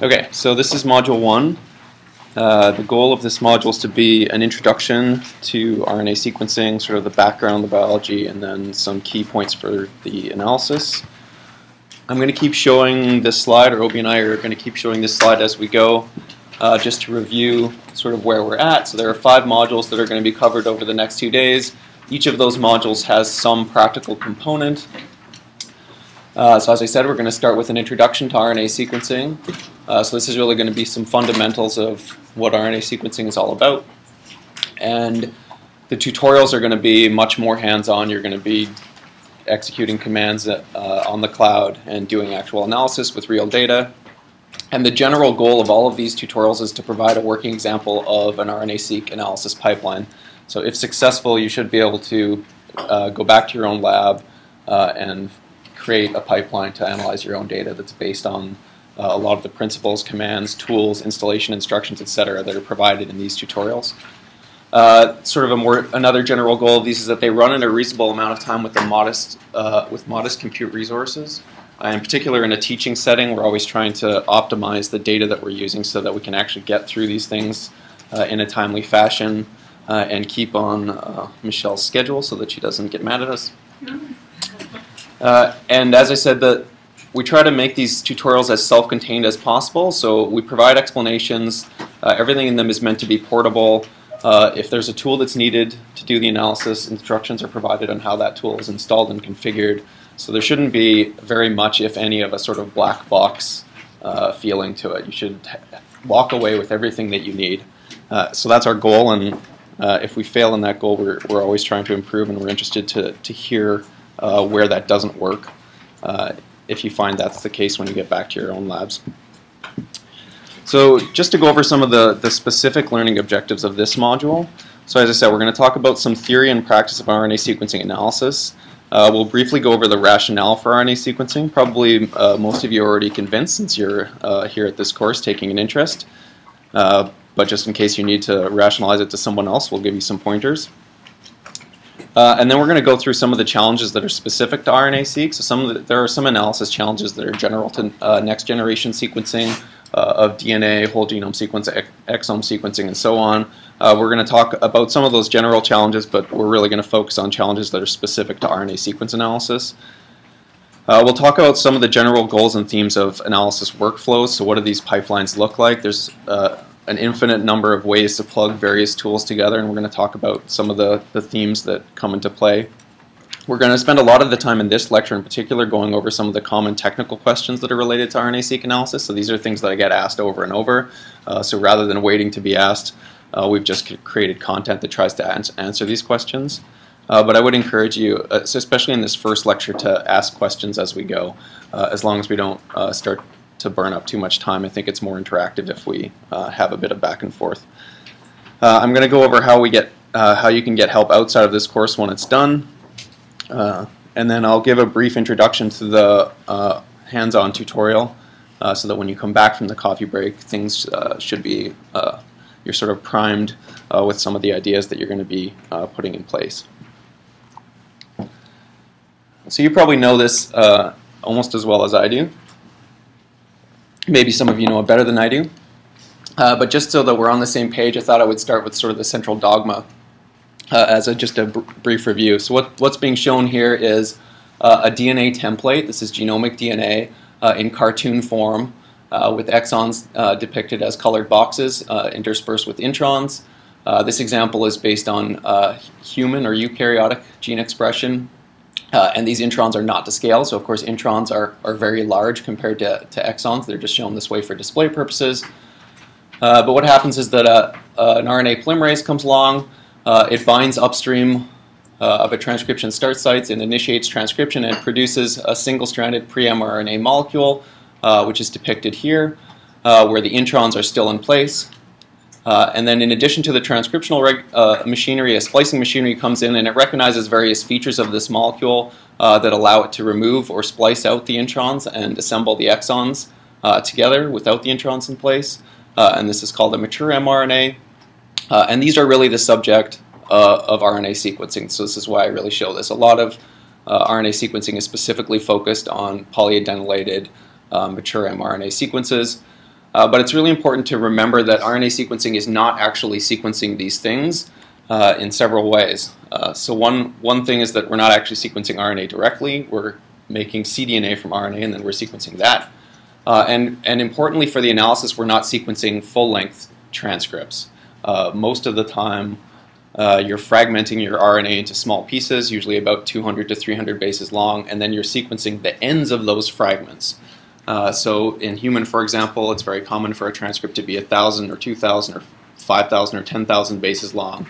Okay, so this is module one. Uh, the goal of this module is to be an introduction to RNA sequencing, sort of the background, the biology, and then some key points for the analysis. I'm going to keep showing this slide, or Obi and I are going to keep showing this slide as we go, uh, just to review sort of where we're at. So there are five modules that are going to be covered over the next two days. Each of those modules has some practical component. Uh, so as I said, we're going to start with an introduction to RNA sequencing. Uh, so this is really going to be some fundamentals of what RNA sequencing is all about. And the tutorials are going to be much more hands-on. You're going to be executing commands uh, on the cloud and doing actual analysis with real data. And the general goal of all of these tutorials is to provide a working example of an RNA-seq analysis pipeline. So if successful, you should be able to uh, go back to your own lab uh, and create a pipeline to analyze your own data that's based on uh, a lot of the principles, commands, tools, installation instructions, etc. that are provided in these tutorials. Uh, sort of a more another general goal of these is that they run in a reasonable amount of time with a modest uh, with modest compute resources. Uh, in particular, in a teaching setting, we're always trying to optimize the data that we're using so that we can actually get through these things uh, in a timely fashion uh, and keep on Michelle's schedule so that she doesn't get mad at us. Uh, and as I said, the, we try to make these tutorials as self-contained as possible. So we provide explanations. Uh, everything in them is meant to be portable. Uh, if there's a tool that's needed to do the analysis, instructions are provided on how that tool is installed and configured. So there shouldn't be very much, if any, of a sort of black box uh, feeling to it. You should walk away with everything that you need. Uh, so that's our goal, and uh, if we fail in that goal, we're, we're always trying to improve, and we're interested to, to hear uh, where that doesn't work uh, if you find that's the case when you get back to your own labs. So just to go over some of the, the specific learning objectives of this module. So as I said, we're going to talk about some theory and practice of RNA sequencing analysis. Uh, we'll briefly go over the rationale for RNA sequencing. Probably uh, most of you are already convinced since you're uh, here at this course taking an interest. Uh, but just in case you need to rationalize it to someone else, we'll give you some pointers. Uh, and then we're going to go through some of the challenges that are specific to RNA-seq. So some the, there are some analysis challenges that are general to uh, next-generation sequencing uh, of DNA, whole genome sequence, ex exome sequencing, and so on. Uh, we're going to talk about some of those general challenges, but we're really going to focus on challenges that are specific to RNA sequence analysis. Uh, we'll talk about some of the general goals and themes of analysis workflows. So what do these pipelines look like? There's uh, an infinite number of ways to plug various tools together, and we're going to talk about some of the, the themes that come into play. We're going to spend a lot of the time in this lecture in particular going over some of the common technical questions that are related to RNA-seq analysis. So these are things that I get asked over and over. Uh, so rather than waiting to be asked, uh, we've just created content that tries to ans answer these questions. Uh, but I would encourage you, uh, especially in this first lecture, to ask questions as we go, uh, as long as we don't uh, start to burn up too much time. I think it's more interactive if we uh, have a bit of back and forth. Uh, I'm going to go over how we get uh, how you can get help outside of this course when it's done, uh, and then I'll give a brief introduction to the uh, hands-on tutorial, uh, so that when you come back from the coffee break, things should be you're sort of primed with some of the ideas that you're going to be putting in place. So you probably know this almost as well as I do. Maybe some of you know it better than I do. Uh, but just so that we're on the same page, I thought I would start with sort of the central dogma uh, as a, just a br brief review. So what, what's being shown here is uh, a DNA template. This is genomic DNA uh, in cartoon form uh, with exons uh, depicted as colored boxes interspersed with introns. this example is based on human or eukaryotic gene expression uh, and these introns are not to scale, so of course introns are, are very large compared to, to exons. They're just shown this way for display purposes. Uh, but what happens is that uh, uh an RNA polymerase comes along, uh, it binds upstream of a transcription start site and initiates transcription and produces a single-stranded pre-mRNA molecule, which is depicted here, where the introns are still in place. Uh, and then in addition to the transcriptional uh, machinery, a splicing machinery comes in and it recognizes various features of this molecule uh, that allow it to remove or splice out the introns and assemble the exons uh, together without the introns in place. Uh, and this is called a mature mRNA. Uh, and these are really the subject of RNA sequencing. So this is why I really show this. A lot of RNA sequencing is specifically focused on polyadenylated mature mRNA sequences. Uh, but it's really important to remember that RNA sequencing is not actually sequencing these things uh, in several ways. Uh, so one, one thing is that we're not actually sequencing RNA directly. We're making cDNA from RNA and then we're sequencing that. Uh, and, and importantly for the analysis, we're not sequencing full-length transcripts. Uh, most of the time, uh, you're fragmenting your RNA into small pieces, usually about 200 to 300 bases long, and then you're sequencing the ends of those fragments. Uh, so in human, for example, it's very common for a transcript to be 1,000 or 2,000 or 5,000 or 10,000 bases long.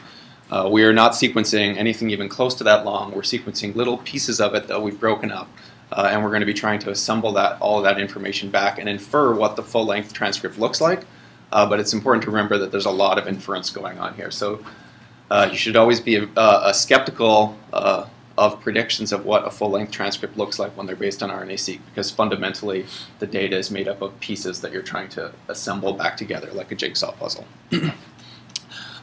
Uh, we are not sequencing anything even close to that long. We're sequencing little pieces of it that we've broken up. Uh, and we're going to be trying to assemble that all of that information back and infer what the full-length transcript looks like. Uh, but it's important to remember that there's a lot of inference going on here. So uh, you should always be a, a skeptical of predictions of what a full-length transcript looks like when they're based on RNA-seq because fundamentally the data is made up of pieces that you're trying to assemble back together like a jigsaw puzzle.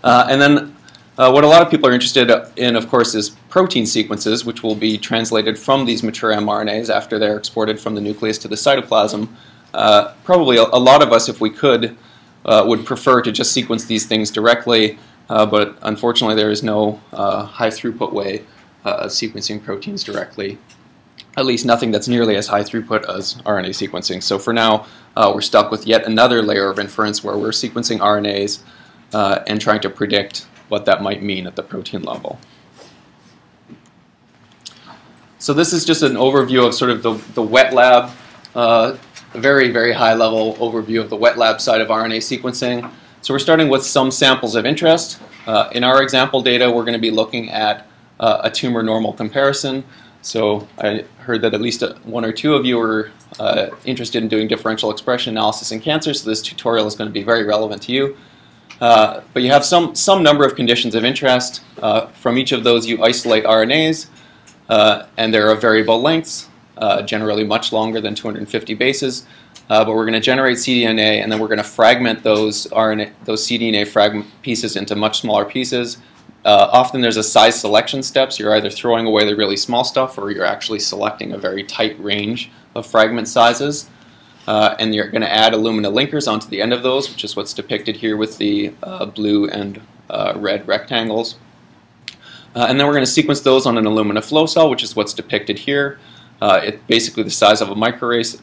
uh, and then uh, what a lot of people are interested in, of course, is protein sequences, which will be translated from these mature mRNAs after they're exported from the nucleus to the cytoplasm. Uh, probably a, a, lot of us, if we could, uh, would prefer to just sequence these things directly, uh, but unfortunately there is no uh, high throughput way uh, sequencing proteins directly. At least nothing that's nearly as high throughput as RNA sequencing. So for now, uh, we're stuck with yet another layer of inference where we're sequencing RNAs uh, and trying to predict what that might mean at the protein level. So this is just an overview of sort of the, the wet lab, uh, a very, very high level overview of the wet lab side of RNA sequencing. So we're starting with some samples of interest. Uh, in our example data, we're going to be looking at uh, a tumor normal comparison. So I heard that at least a, one or two of you are uh, interested in doing differential expression analysis in cancer, so this tutorial is going to be very relevant to you. Uh, but you have some, some number of conditions of interest. Uh, from each of those you isolate RNAs, uh, and they're of variable lengths, uh, generally much longer than 250 bases. but we're going to generate cDNA, and then we're going to fragment those RNA, those cDNA fragment pieces into much smaller pieces, uh, often there's a size selection step, so you're either throwing away the really small stuff or you're actually selecting a very tight range of fragment sizes. Uh, and you're going to add Illumina linkers onto the end of those, which is what's depicted here with the uh, blue and uh, red rectangles. Uh, and then we're going to sequence those on an Illumina flow cell, which is what's depicted here. Uh, it's basically the size of a microarray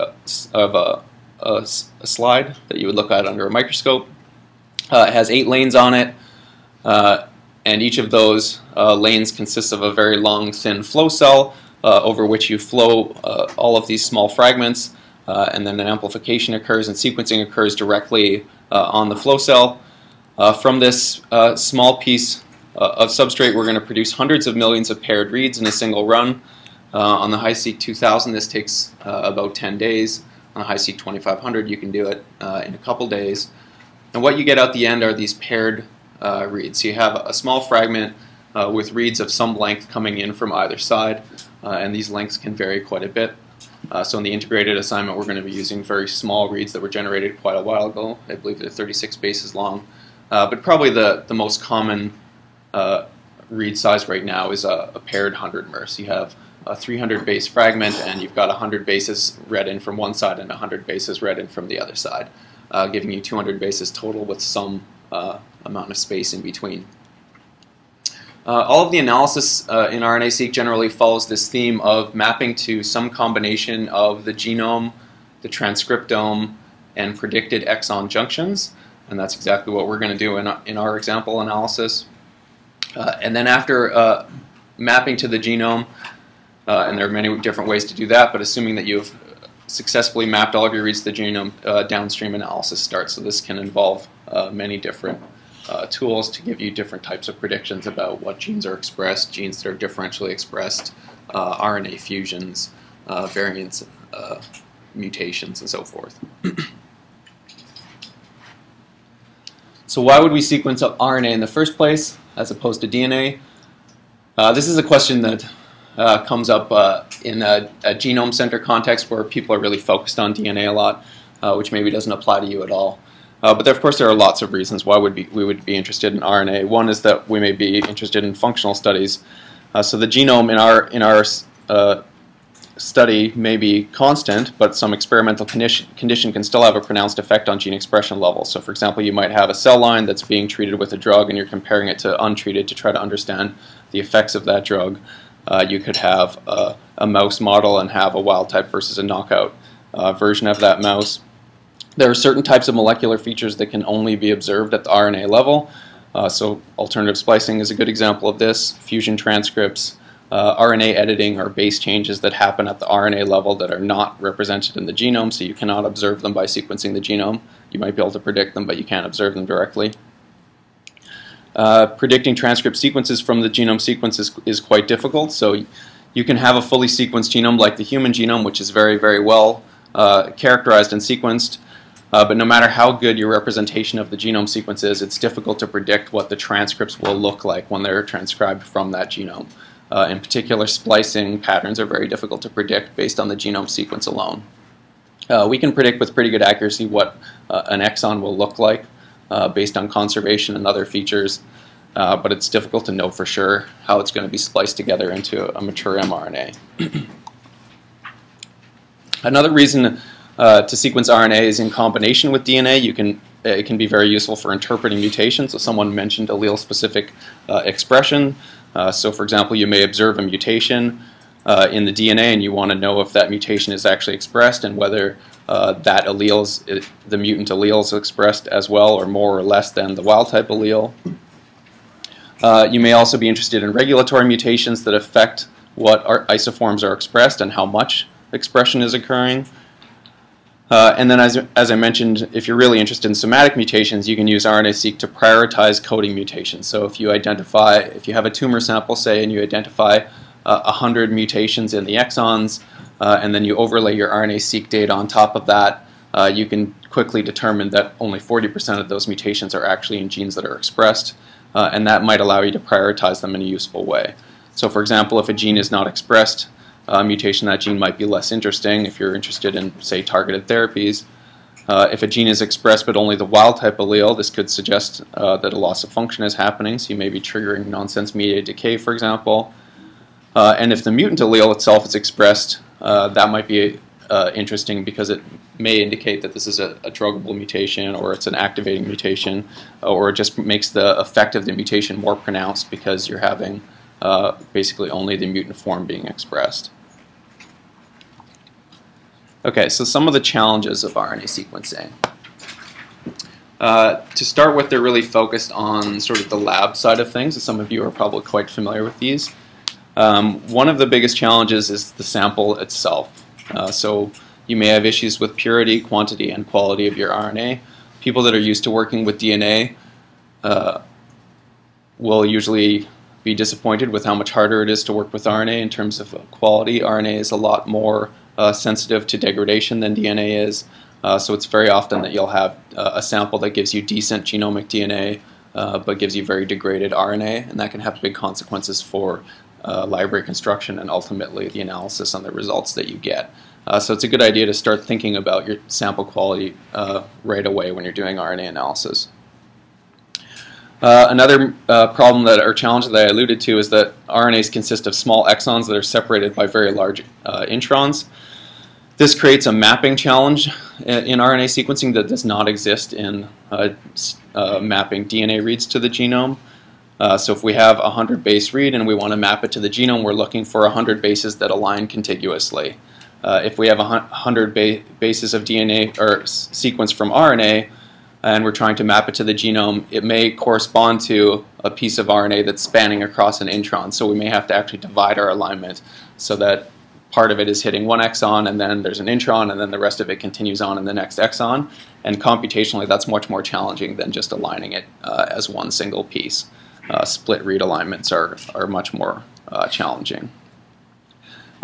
of a, a, a, slide that you would look at under a microscope. it has eight lanes on it and each of those uh, lanes consists of a very long, thin flow cell uh, over which you flow uh, all of these small fragments, uh, and then an amplification occurs and sequencing occurs directly uh, on the flow cell. from this small piece of substrate, we're going to produce hundreds of millions of paired reads in a single run. on the HiSeq 2000, this takes about 10 days. On the HiSeq 2500, you can do it in a couple days. And what you get out the end are these paired uh, reads. So you have a small fragment uh, with reads of some length coming in from either side, uh, and these lengths can vary quite a bit. Uh, so in the integrated assignment, we're going to be using very small reads that were generated quite a while ago. I believe they're 36 bases long. Uh, but probably the, the most common uh, read size right now is a, a paired 100 mer. So you have a 300 base fragment, and you've got 100 bases read in from one side and 100 bases read in from the other side, giving you 200 bases total with some uh, amount of space in between. Uh, all of the analysis uh, in RNA-seq generally follows this theme of mapping to some combination of the genome, the transcriptome, and predicted exon junctions. And that's exactly what we're going to do in, in our example analysis. Uh, and then after uh, mapping to the genome, uh, and there are many different ways to do that, but assuming that you've successfully mapped all of your reads to the genome, uh, downstream analysis starts. So this can involve uh, many different uh, tools to give you different types of predictions about what genes are expressed, genes that are differentially expressed, uh, RNA fusions, uh, variants, uh, mutations, and so forth. so why would we sequence up RNA in the first place as opposed to DNA? This is a question that uh, comes up uh, in a, a, genome center context where people are really focused on DNA a lot, uh, which maybe doesn't apply to you at all. Uh, but there, of course, there are lots of reasons why would be, we would be interested in RNA. One is that we may be interested in functional studies. Uh, so the genome in our in our uh, study may be constant, but some experimental condition, condition can still have a pronounced effect on gene expression levels. So for example, you might have a cell line that's being treated with a drug and you're comparing it to untreated to try to understand the effects of that drug. Uh, you could have a, a, mouse model and have a wild type versus a knockout uh, version of that mouse. There are certain types of molecular features that can only be observed at the RNA level. Uh, so alternative splicing is a good example of this. Fusion transcripts, uh, RNA editing or base changes that happen at the RNA level that are not represented in the genome, so you cannot observe them by sequencing the genome. You might be able to predict them, but you can't observe them directly. Uh, predicting transcript sequences from the genome sequence is, is quite difficult, so you can have a fully sequenced genome like the human genome, which is very, very well uh, characterized and sequenced, uh, but no matter how good your representation of the genome sequence is, it's difficult to predict what the transcripts will look like when they're transcribed from that genome. Uh, in particular, splicing patterns are very difficult to predict based on the genome sequence alone. Uh, we can predict with pretty good accuracy what uh, an exon will look like uh, based on conservation and other features, uh, but it's difficult to know for sure how it's going to be spliced together into a mature mRNA. Another reason uh, to sequence RNA is in combination with DNA. You can it can be very useful for interpreting mutations. So someone mentioned allele-specific uh, expression. Uh, so for example, you may observe a mutation uh, in the DNA and you want to know if that mutation is actually expressed and whether uh, that allele, the mutant allele is expressed as well or more or less than the wild type allele. Uh, you may also be interested in regulatory mutations that affect what isoforms are expressed and how much expression is occurring. Uh, and then, as, as I mentioned, if you're really interested in somatic mutations, you can use RNA-seq to prioritize coding mutations. So if you identify, if you have a tumor sample, say, and you identify uh, 100 mutations in the exons, uh, and then you overlay your RNA-seq data on top of that, uh, you can quickly determine that only 40% of those mutations are actually in genes that are expressed, uh, and that might allow you to prioritize them in a useful way. So for example, if a gene is not expressed, uh, mutation that gene might be less interesting if you're interested in, say, targeted therapies. Uh, if a gene is expressed but only the wild type allele, this could suggest uh, that a loss of function is happening, so you may be triggering nonsense mediated decay, for example. Uh, and if the mutant allele itself is expressed, uh, that might be uh, interesting because it may indicate that this is a, a, druggable mutation or it's an activating mutation or it just makes the effect of the mutation more pronounced because you're having uh, basically only the mutant form being expressed. Okay, so some of the challenges of RNA sequencing. Uh, to start with, they're really focused on sort of the lab side of things. Some of you are probably quite familiar with these. Um, one of the biggest challenges is the sample itself. Uh, so you may have issues with purity, quantity, and quality of your RNA. People that are used to working with DNA uh, will usually be disappointed with how much harder it is to work with RNA in terms of quality. RNA is a lot more uh, sensitive to degradation than DNA is. Uh, so it's very often that you'll have uh, a sample that gives you decent genomic DNA, uh, but gives you very degraded RNA, and that can have big consequences for uh, library construction and ultimately the analysis on the results that you get. Uh, so it's a good idea to start thinking about your sample quality right away when you're doing RNA analysis. Uh, another uh, problem that or challenge that I alluded to is that RNAs consist of small exons that are separated by very large uh, introns. This creates a mapping challenge in RNA sequencing that does not exist in uh, uh, mapping DNA reads to the genome. So if we have a 100 base read and we want to map it to the genome, we're looking for 100 bases that align contiguously. if we have 100 ba bases of DNA or sequence from RNA, and we're trying to map it to the genome, it may correspond to a piece of RNA that's spanning across an intron. So we may have to actually divide our alignment so that part of it is hitting one exon and then there's an intron and then the rest of it continues on in the next exon. And computationally that's much more challenging than just aligning it uh, as one single piece. Uh, split read alignments are, are much more uh, challenging.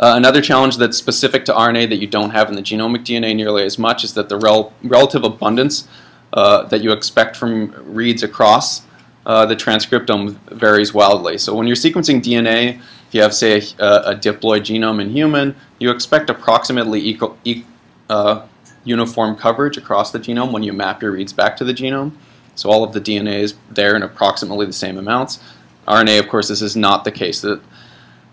Uh, another challenge that's specific to RNA that you don't have in the genomic DNA nearly as much is that the rel relative abundance uh, that you expect from reads across uh, the transcriptome varies wildly. So when you're sequencing DNA, if you have, say, a, a diploid genome in human, you expect approximately equal, e uh, uniform coverage across the genome when you map your reads back to the genome. So all of the DNA is there in approximately the same amounts. RNA, of course, this is not the case. The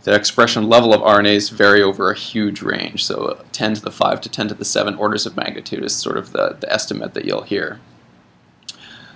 the expression level of RNAs vary over a huge range. So 10 to the 5 to 10 to the 7 orders of magnitude is sort of the, the estimate that you'll hear.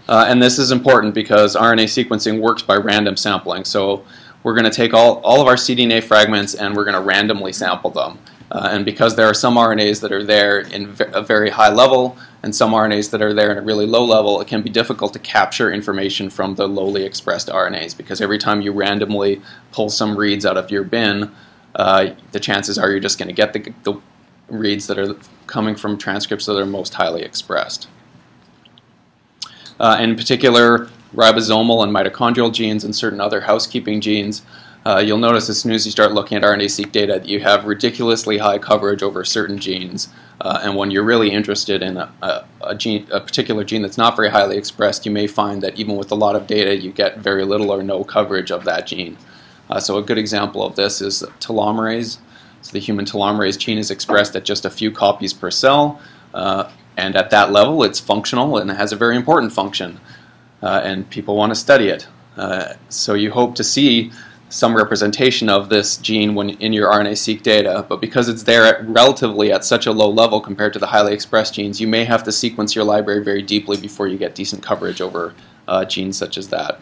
Uh, and this is important because RNA sequencing works by random sampling. So we're going to take all, all of our cDNA fragments and we're going to randomly sample them. Uh, and because there are some RNAs that are there in a very high level and some RNAs that are there in a really low level, it can be difficult to capture information from the lowly expressed RNAs because every time you randomly pull some reads out of your bin, uh, the chances are you're just going to get the, the reads that are coming from transcripts that are most highly expressed. Uh, in particular, ribosomal and mitochondrial genes and certain other housekeeping genes, uh, you'll notice as soon as you start looking at RNA-seq data that you have ridiculously high coverage over certain genes. Uh, and when you're really interested in a, a, a, gene, a particular gene that's not very highly expressed, you may find that even with a lot of data, you get very little or no coverage of that gene. Uh, so a good example of this is telomerase. So the human telomerase gene is expressed at just a few copies per cell. Uh, and at that level, it's functional and it has a very important function. Uh, and people want to study it. Uh, so you hope to see some representation of this gene when in your RNA-seq data, but because it's there at relatively at such a low level compared to the highly expressed genes, you may have to sequence your library very deeply before you get decent coverage over uh, genes such as that.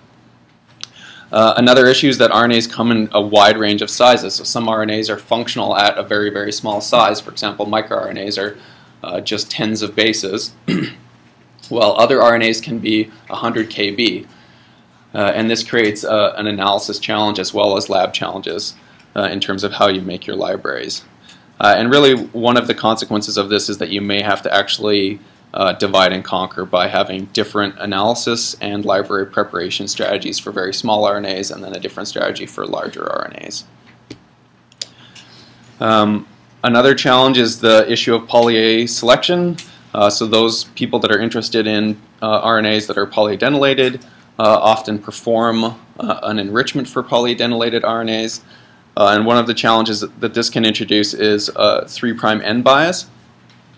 Uh, another issue is that RNAs come in a wide range of sizes. So some RNAs are functional at a very, very small size. For example, microRNAs are uh, just tens of bases, while other RNAs can be 100 kb. Uh, and this creates uh, an analysis challenge as well as lab challenges uh, in terms of how you make your libraries. Uh, and really, one of the consequences of this is that you may have to actually uh, divide and conquer by having different analysis and library preparation strategies for very small RNAs and then a different strategy for larger RNAs. Um, another challenge is the issue of poly-A selection. Uh, so those people that are interested in RNAs that are polyadenylated often perform uh, an enrichment for polyadenylated RNAs. Uh, and one of the challenges that this can introduce is a 3' end bias.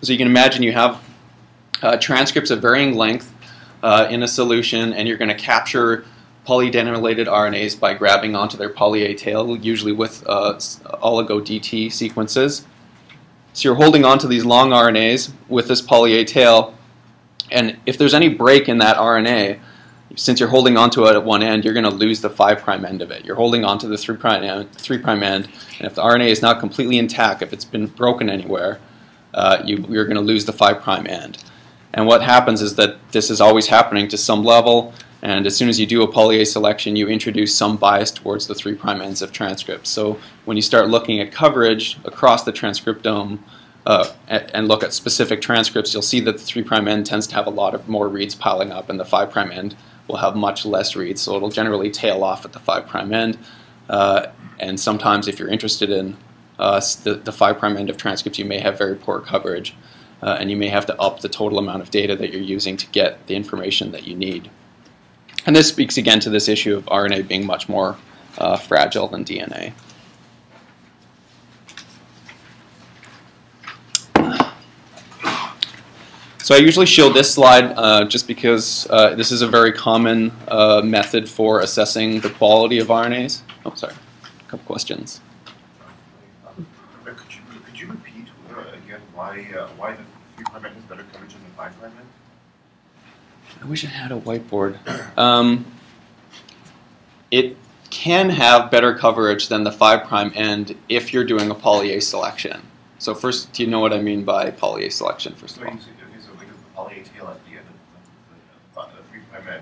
So you can imagine you have transcripts of varying length in a solution, and you're going to capture polyadenylated RNAs by grabbing onto their poly A tail, usually with uh, oligo DT sequences. So you're holding onto these long RNAs with this poly A tail, and if there's any break in that RNA, since you're holding onto it at one end, you're going to lose the 5' end of it. You're holding onto the 3' end, 3' end, and if the RNA is not completely intact, if it's been broken anywhere, uh, you, are going to lose the 5' end. And what happens is that this is always happening to some level, and as soon as you do a poly A selection, you introduce some bias towards the 3' ends of transcripts. So when you start looking at coverage across the transcriptome, uh, and look at specific transcripts, you'll see that the 3' end tends to have a lot of more reads piling up, and the 5' end will have much less reads, so it'll generally tail off at the 5' prime end. Uh, and sometimes if you're interested in uh, the, the 5' prime end of transcripts, you may have very poor coverage, uh, and you may have to up the total amount of data that you're using to get the information that you need. And this speaks again to this issue of RNA being much more uh, fragile than DNA. So I usually show this slide uh, just because uh, this is a very common uh, method for assessing the quality of RNAs. Oh, sorry, a couple questions. Um, could, you, could you repeat uh, again why uh, why the three prime end has better coverage than the five prime end? I wish I had a whiteboard. Um, it can have better coverage than the 5' prime end if you're doing a poly A selection. So first, do you know what I mean by poly A selection, first of all? poly tail at the end of the, the, the three prime end. Yes. So I use like so you use, uh, use uh,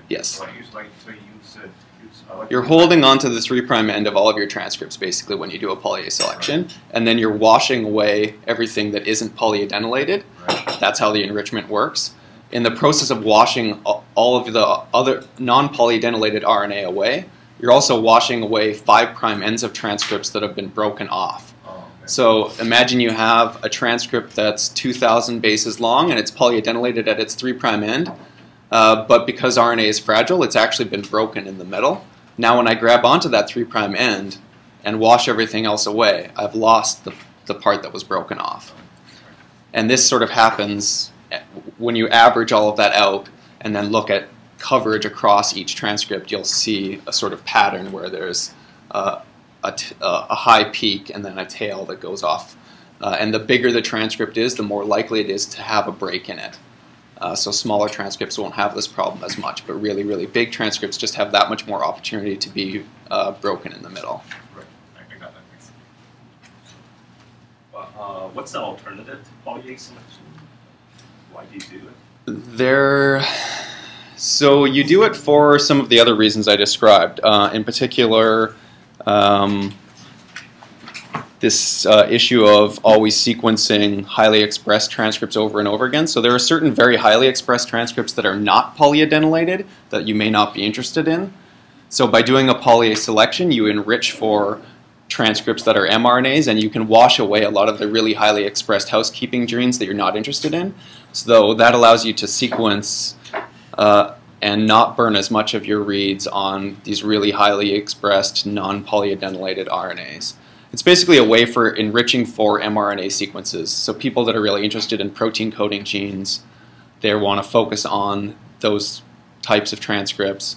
like You're holding on to the three prime end of all of your transcripts basically when you do a poly A selection, Right. and then you're washing away everything that isn't polyadenylated. Right. That's how the enrichment works. In the process of washing all of the other non-polyadenylated RNA away, you're also washing away five prime ends of transcripts that have been broken off. Oh, okay. So imagine you have a transcript that's 2,000 bases long and it's polyadenylated at its 3' end, uh, but because RNA is fragile, it's actually been broken in the middle. Now when I grab onto that 3' end and wash everything else away, I've lost the, the part that was broken off. And this sort of happens when you average all of that out and then look at coverage across each transcript, you'll see a sort of pattern where there's uh, a uh, a high peak and then a tail that goes off. Uh, and the bigger the transcript is, the more likely it is to have a break in it. Uh, so smaller transcripts won't have this problem as much, but really, really big transcripts just have that much more opportunity to be uh, broken in the middle. Right, I, I got that, thanks. Uh, what's the alternative to poly selection? Why do you do it? There, so you do it for some of the other reasons I described. Uh, in particular, um, this uh, issue of always sequencing highly expressed transcripts over and over again. So there are certain very highly expressed transcripts that are not polyadenylated that you may not be interested in. So by doing a poly selection, you enrich for transcripts that are mRNAs, and you can wash away a lot of the really highly expressed housekeeping genes that you're not interested in. So that allows you to sequence uh, and not burn as much of your reads on these really highly expressed non-polyadenylated RNAs. It's basically a way for enriching for mRNA sequences. So people that are really interested in protein coding genes, they want to focus on those types of transcripts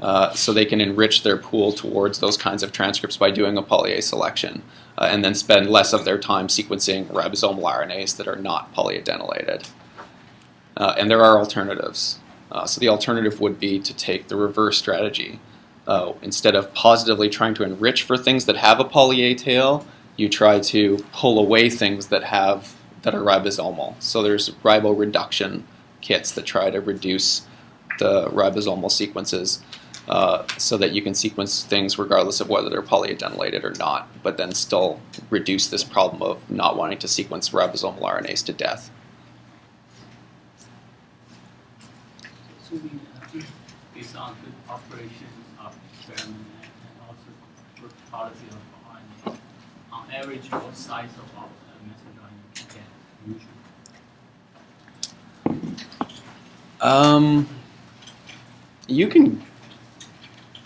uh, so they can enrich their pool towards those kinds of transcripts by doing a poly A selection uh, and then spend less of their time sequencing ribosomal RNAs that are not polyadenylated. Uh, and there are alternatives. Uh, so the alternative would be to take the reverse strategy. Uh, instead of positively trying to enrich for things that have a poly A tail, you try to pull away things that have that are ribosomal. So there's riboreduction kits that try to reduce the ribosomal sequences uh, so that you can sequence things regardless of whether they're polyadenylated or not, but then still reduce this problem of not wanting to sequence ribosomal RNAs to death. So we uh, based on good operation of experiment and also good quality of RNA, on average, what size of our you get usually? Um, you can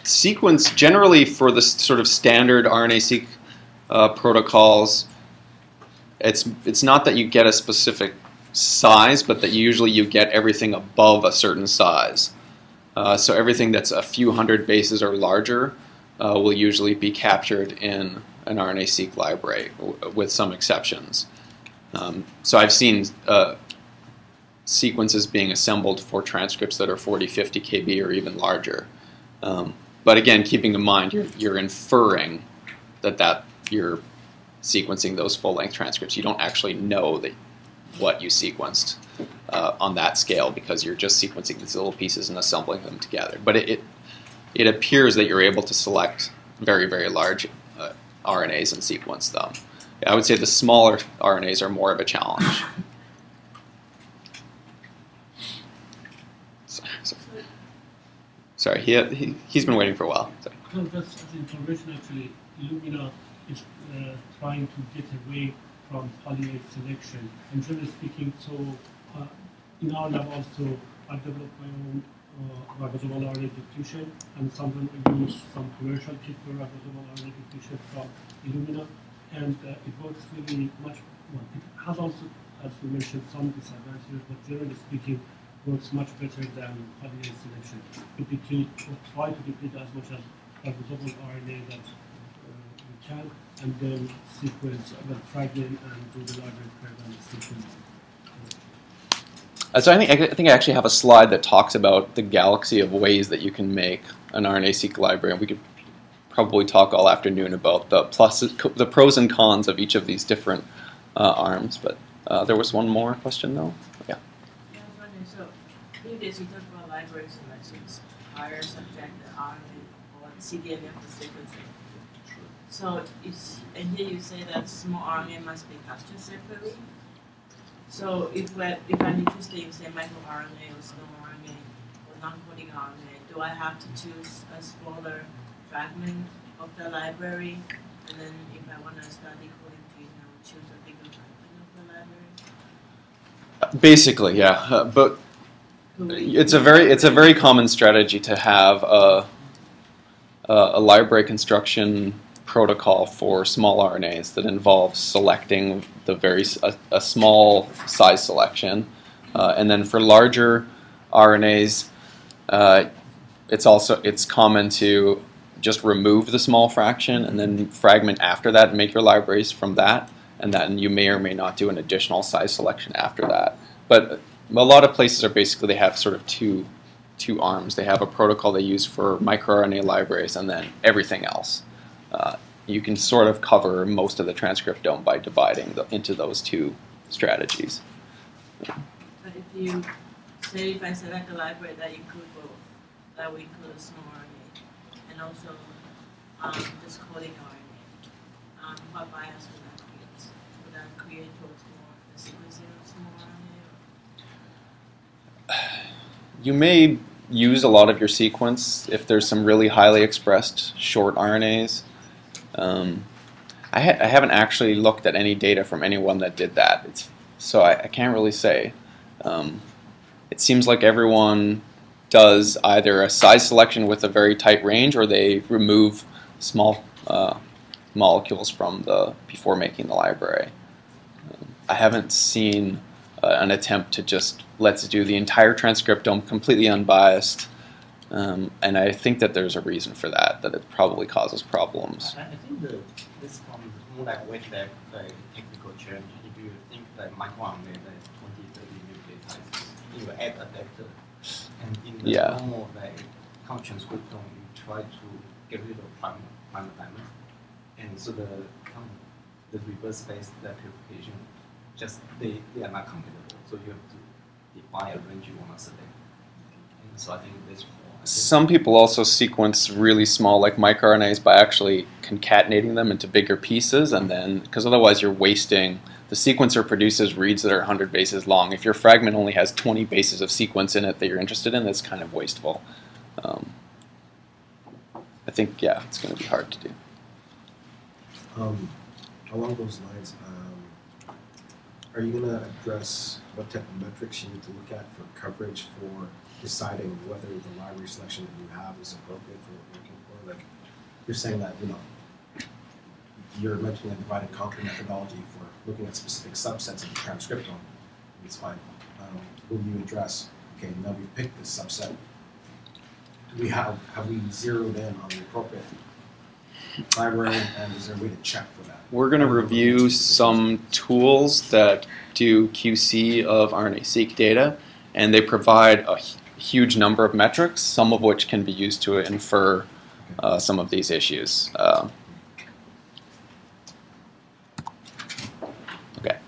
sequence generally for the sort of standard RNA-seq uh, protocols. It's it's not that you get a specific size, but that usually you get everything above a certain size. Uh, so everything that's a few hundred bases or larger uh, will usually be captured in an RNA-seq library, with some exceptions. Um, so I've seen uh, sequences being assembled for transcripts that are 40, 50 kb or even larger. Um, but again, keeping in mind you're, you're inferring that that you're sequencing those full-length transcripts. You don't actually know that what you sequenced uh, on that scale because you're just sequencing these little pieces and assembling them together. But it, it, it appears that you're able to select very, very large RNAs and sequence them. I would say the smaller RNAs are more of a challenge. Sorry, he, he, he's been waiting for a while. Sorry. No, just as information actually, Illumina is uh, trying to get away from poly selection. And generally speaking, so uh, in our lab also, I developed my own uh, ribosomal RNA diffusion, and sometimes I use some commercial kit for ribosomal RNA diffusion from Illumina, and uh, it works really much. Well, it has also, as we mentioned, some disadvantages, but generally speaking, works much better than poly selection. We deplete, or try to deplete as much as ribosomal RNA that uh, we can, and then sequence the fragment and do the library prep and sequence. Uh, so I think I think I actually have a slide that talks about the galaxy of ways that you can make an RNA-seq library, and we could probably talk all afternoon about the plus the pros and cons of each of these different uh, arms. But uh, there was one more question though. Yeah. Yeah, I was wondering, so previous you talked about library selections, higher subject RNA or cDNF for sequencing. So is and here you say that small RNA must be captured separately. So if we're, if I'm interested in say microRNA or small RNA or non-coding RNA, do I have to choose a smaller fragment of the library? And then if I want to start decoding gene, I would choose a bigger fragment of the library? Basically, yeah. Uh, but it's a very it's a very common strategy to have a a, a library construction protocol for small RNAs that involves selecting the very a, a small size selection, uh, and then for larger RNAs, uh, it's also it's common to just remove the small fraction and then fragment after that and make your libraries from that. And then you may or may not do an additional size selection after that. But a lot of places are basically they have sort of two two arms. They have a protocol they use for microRNA libraries and then everything else. Uh, you can sort of cover most of the transcriptome by dividing the, into those two strategies. But if you say if I select a library that include both, that will include a small RNA and also um, just coding RNA, um, what bias would that create? Would that create towards more the sequencing of small RNA? You may use a lot of your sequence if there's some really highly expressed short RNAs. Um, I, ha I, haven't actually looked at any data from anyone that did that, it's, so I, I, can't really say. Um, it seems like everyone does either a size selection with a very tight range or they remove small uh, molecules from the before making the library. Um, I haven't seen uh, an attempt to just let's do the entire transcriptome completely unbiased. Um, and I think that there's a reason for that, that it probably causes problems. I, I think the, this one is more like with that the technical change. If you think that microRNA, the 20, 30 nucleotides, you add adapter. And in the yeah. normal like, count transcriptome, you try to get rid of prime, primer dimer. And so the, the reverse phase, that purification just they, they are not compatible. So you have to define a range you want to select. And so I think this some people also sequence really small, like microRNAs, by actually concatenating them into bigger pieces, and then because otherwise you're wasting. The sequencer produces reads that are 100 bases long. If your fragment only has 20 bases of sequence in it that you're interested in, that's kind of wasteful. Um, I think, yeah, it's going to be hard to do. Um, along those lines, are you going to address what type of metrics you need to look at for coverage for deciding whether the library selection that you have is appropriate for what you're looking for? Like, you're saying that, you know, you're mentioning a divided conquer methodology for looking at specific subsets of the transcriptome. It's fine. Um, will you address, okay, now we've picked this subset. Do we have, have we zeroed in on the appropriate library, and is there a way to check for that? We're going to review some tools that do QC of RNA-seq data, and they provide a huge number of metrics, some of which can be used to infer uh, some of these issues. Uh, okay.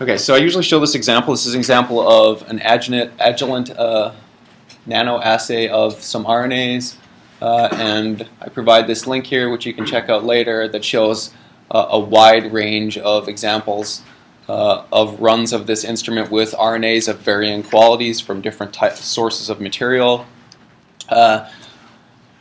Okay, so I usually show this example. This is an example of an Agilent, Agilent uh, nano assay of some RNAs. Uh, and I provide this link here, which you can check out later, that shows uh, a wide range of examples uh, of runs of this instrument with RNAs of varying qualities from different sources of material. Uh,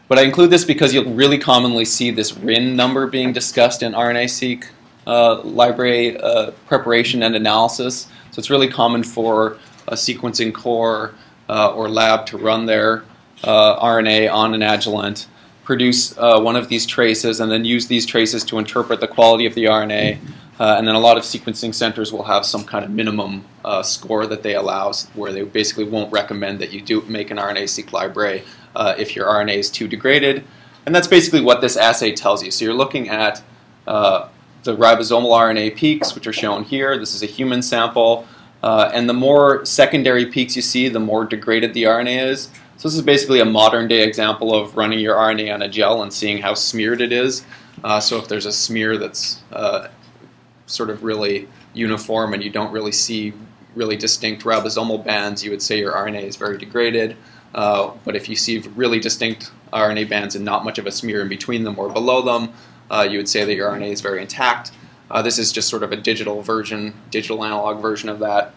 but I include this because you'll really commonly see this RIN number being discussed in RNA-seq uh, library uh, preparation and analysis. So it's really common for a sequencing core or lab to run their uh, RNA on an Agilent, produce uh, one of these traces, and then use these traces to interpret the quality of the RNA. Uh, and then a lot of sequencing centers will have some kind of minimum uh, score that they allow, where they basically won't recommend that you do make an RNA-seq library uh, if your RNA is too degraded. And that's basically what this assay tells you. So you're looking at uh, the ribosomal RNA peaks, which are shown here. This is a human sample. and the more secondary peaks you see, the more degraded the RNA is. So this is basically a modern day example of running your RNA on a gel and seeing how smeared it is. Uh, so if there's a smear that's uh, sort of really uniform and you don't really see really distinct ribosomal bands, you would say your RNA is very degraded. Uh, but if you see really distinct RNA bands and not much of a smear in between them or below them, uh, you would say that your RNA is very intact. Uh, this is just sort of a digital version, digital analog version of that.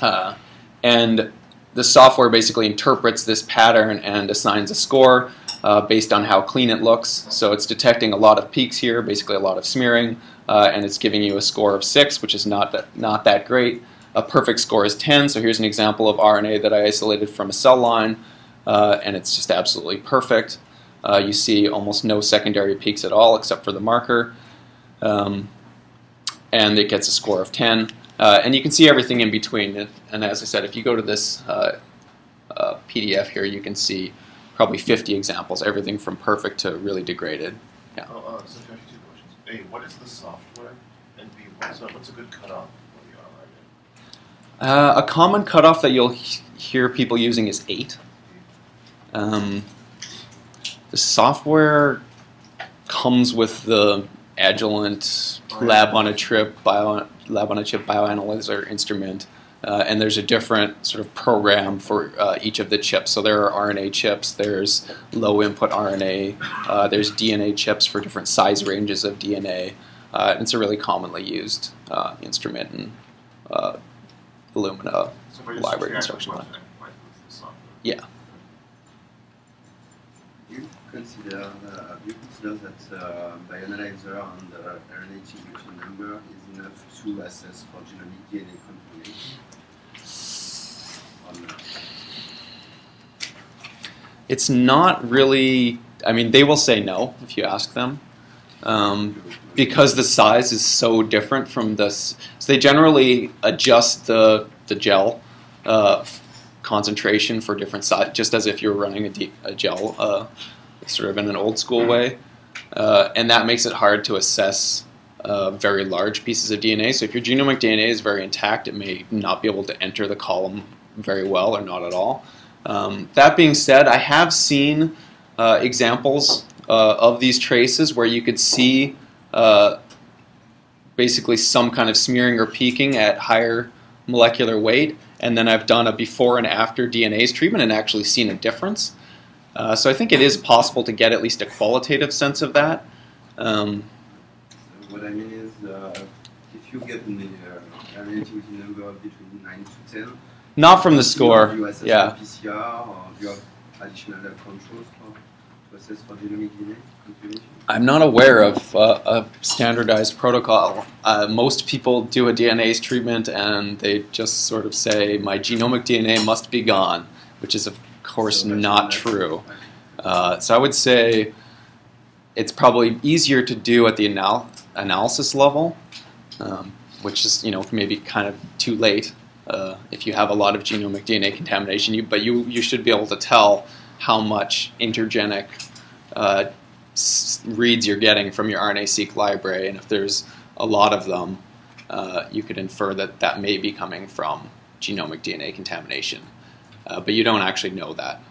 Uh, and the software basically interprets this pattern and assigns a score uh, based on how clean it looks. So it's detecting a lot of peaks here, basically a lot of smearing, uh, and it's giving you a score of 6, which is not that, not that great. A perfect score is 10, so here's an example of RNA that I isolated from a cell line, uh, and it's just absolutely perfect. Uh, you see almost no secondary peaks at all except for the marker, um, and it gets a score of 10. Uh, and you can see everything in between. And as I said, if you go to this uh, uh, PDF here, you can see probably 50 examples, everything from perfect to really degraded. Yeah. Oh, uh, A, what is the software? And B, what's a, what's a good cutoff for the RNA? Uh, a common cutoff that you'll he- hear people using is 8. Um, the software comes with the Agilent lab on a trip bio, lab on a chip bioanalyzer instrument, uh, and there's a different sort of program for uh, each of the chips. So there are RNA chips, there's low input RNA, uh, there's DNA chips for different size ranges of DNA. Uh, it's a really commonly used uh, instrument in uh, Illumina. So Library checking instruction out line. what- what is the software? Yeah. You consider uh, you consider that uh, bioanalyzer on the RNA signature number is enough to assess for genomic DNA confirmation? It's not really. I mean, they will say no if you ask them, um, because the size is so different from this. So they generally adjust the the gel uh, concentration for different size, just as if you're running a gel, uh, sort of in an old school way, uh, and that makes it hard to assess. Uh, very large pieces of DNA. So if your genomic DNA is very intact, it may not be able to enter the column very well or not at all. Um, that being said, I have seen uh, examples uh, of these traces where you could see uh, basically some kind of smearing or peaking at higher molecular weight, and then I've done a before and after DNase treatment and actually seen a difference. Uh, so I think it is possible to get at least a qualitative sense of that. Um, what I mean is, uh, if you get the uh, number between nine to ten, not from the score, you assess yeah. for PCR or you have additional controls for to assess for genomic DNA? I'm not aware of uh, a standardized protocol. Uh, most people do a DNase treatment and they just sort of say, my genomic DNA must be gone, which is, of course, So not true. Uh, so I would say it's probably easier to do at the anal- analysis level, um, which is, you know, maybe kind of too late uh, if you have a lot of genomic DNA contamination. You, but you, you should be able to tell how much intergenic uh, reads you're getting from your RNA-seq library, and if there's a lot of them, uh, you could infer that that may be coming from genomic DNA contamination. Uh, but you don't actually know that.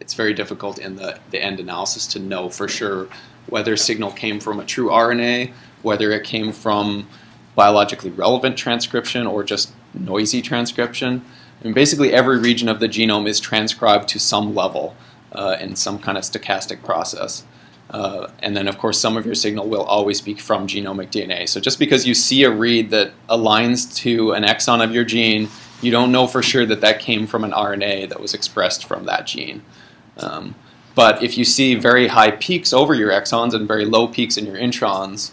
It's very difficult in the, the end analysis to know for sure whether signal came from a true RNA, whether it came from biologically relevant transcription or just noisy transcription. Mean, basically, every region of the genome is transcribed to some level uh, in some kind of stochastic process. Uh, and then, of course, some of your signal will always be from genomic DNA. So just because you see a read that aligns to an exon of your gene, you don't know for sure that that came from an RNA that was expressed from that gene. Um, but if you see very high peaks over your exons and very low peaks in your introns,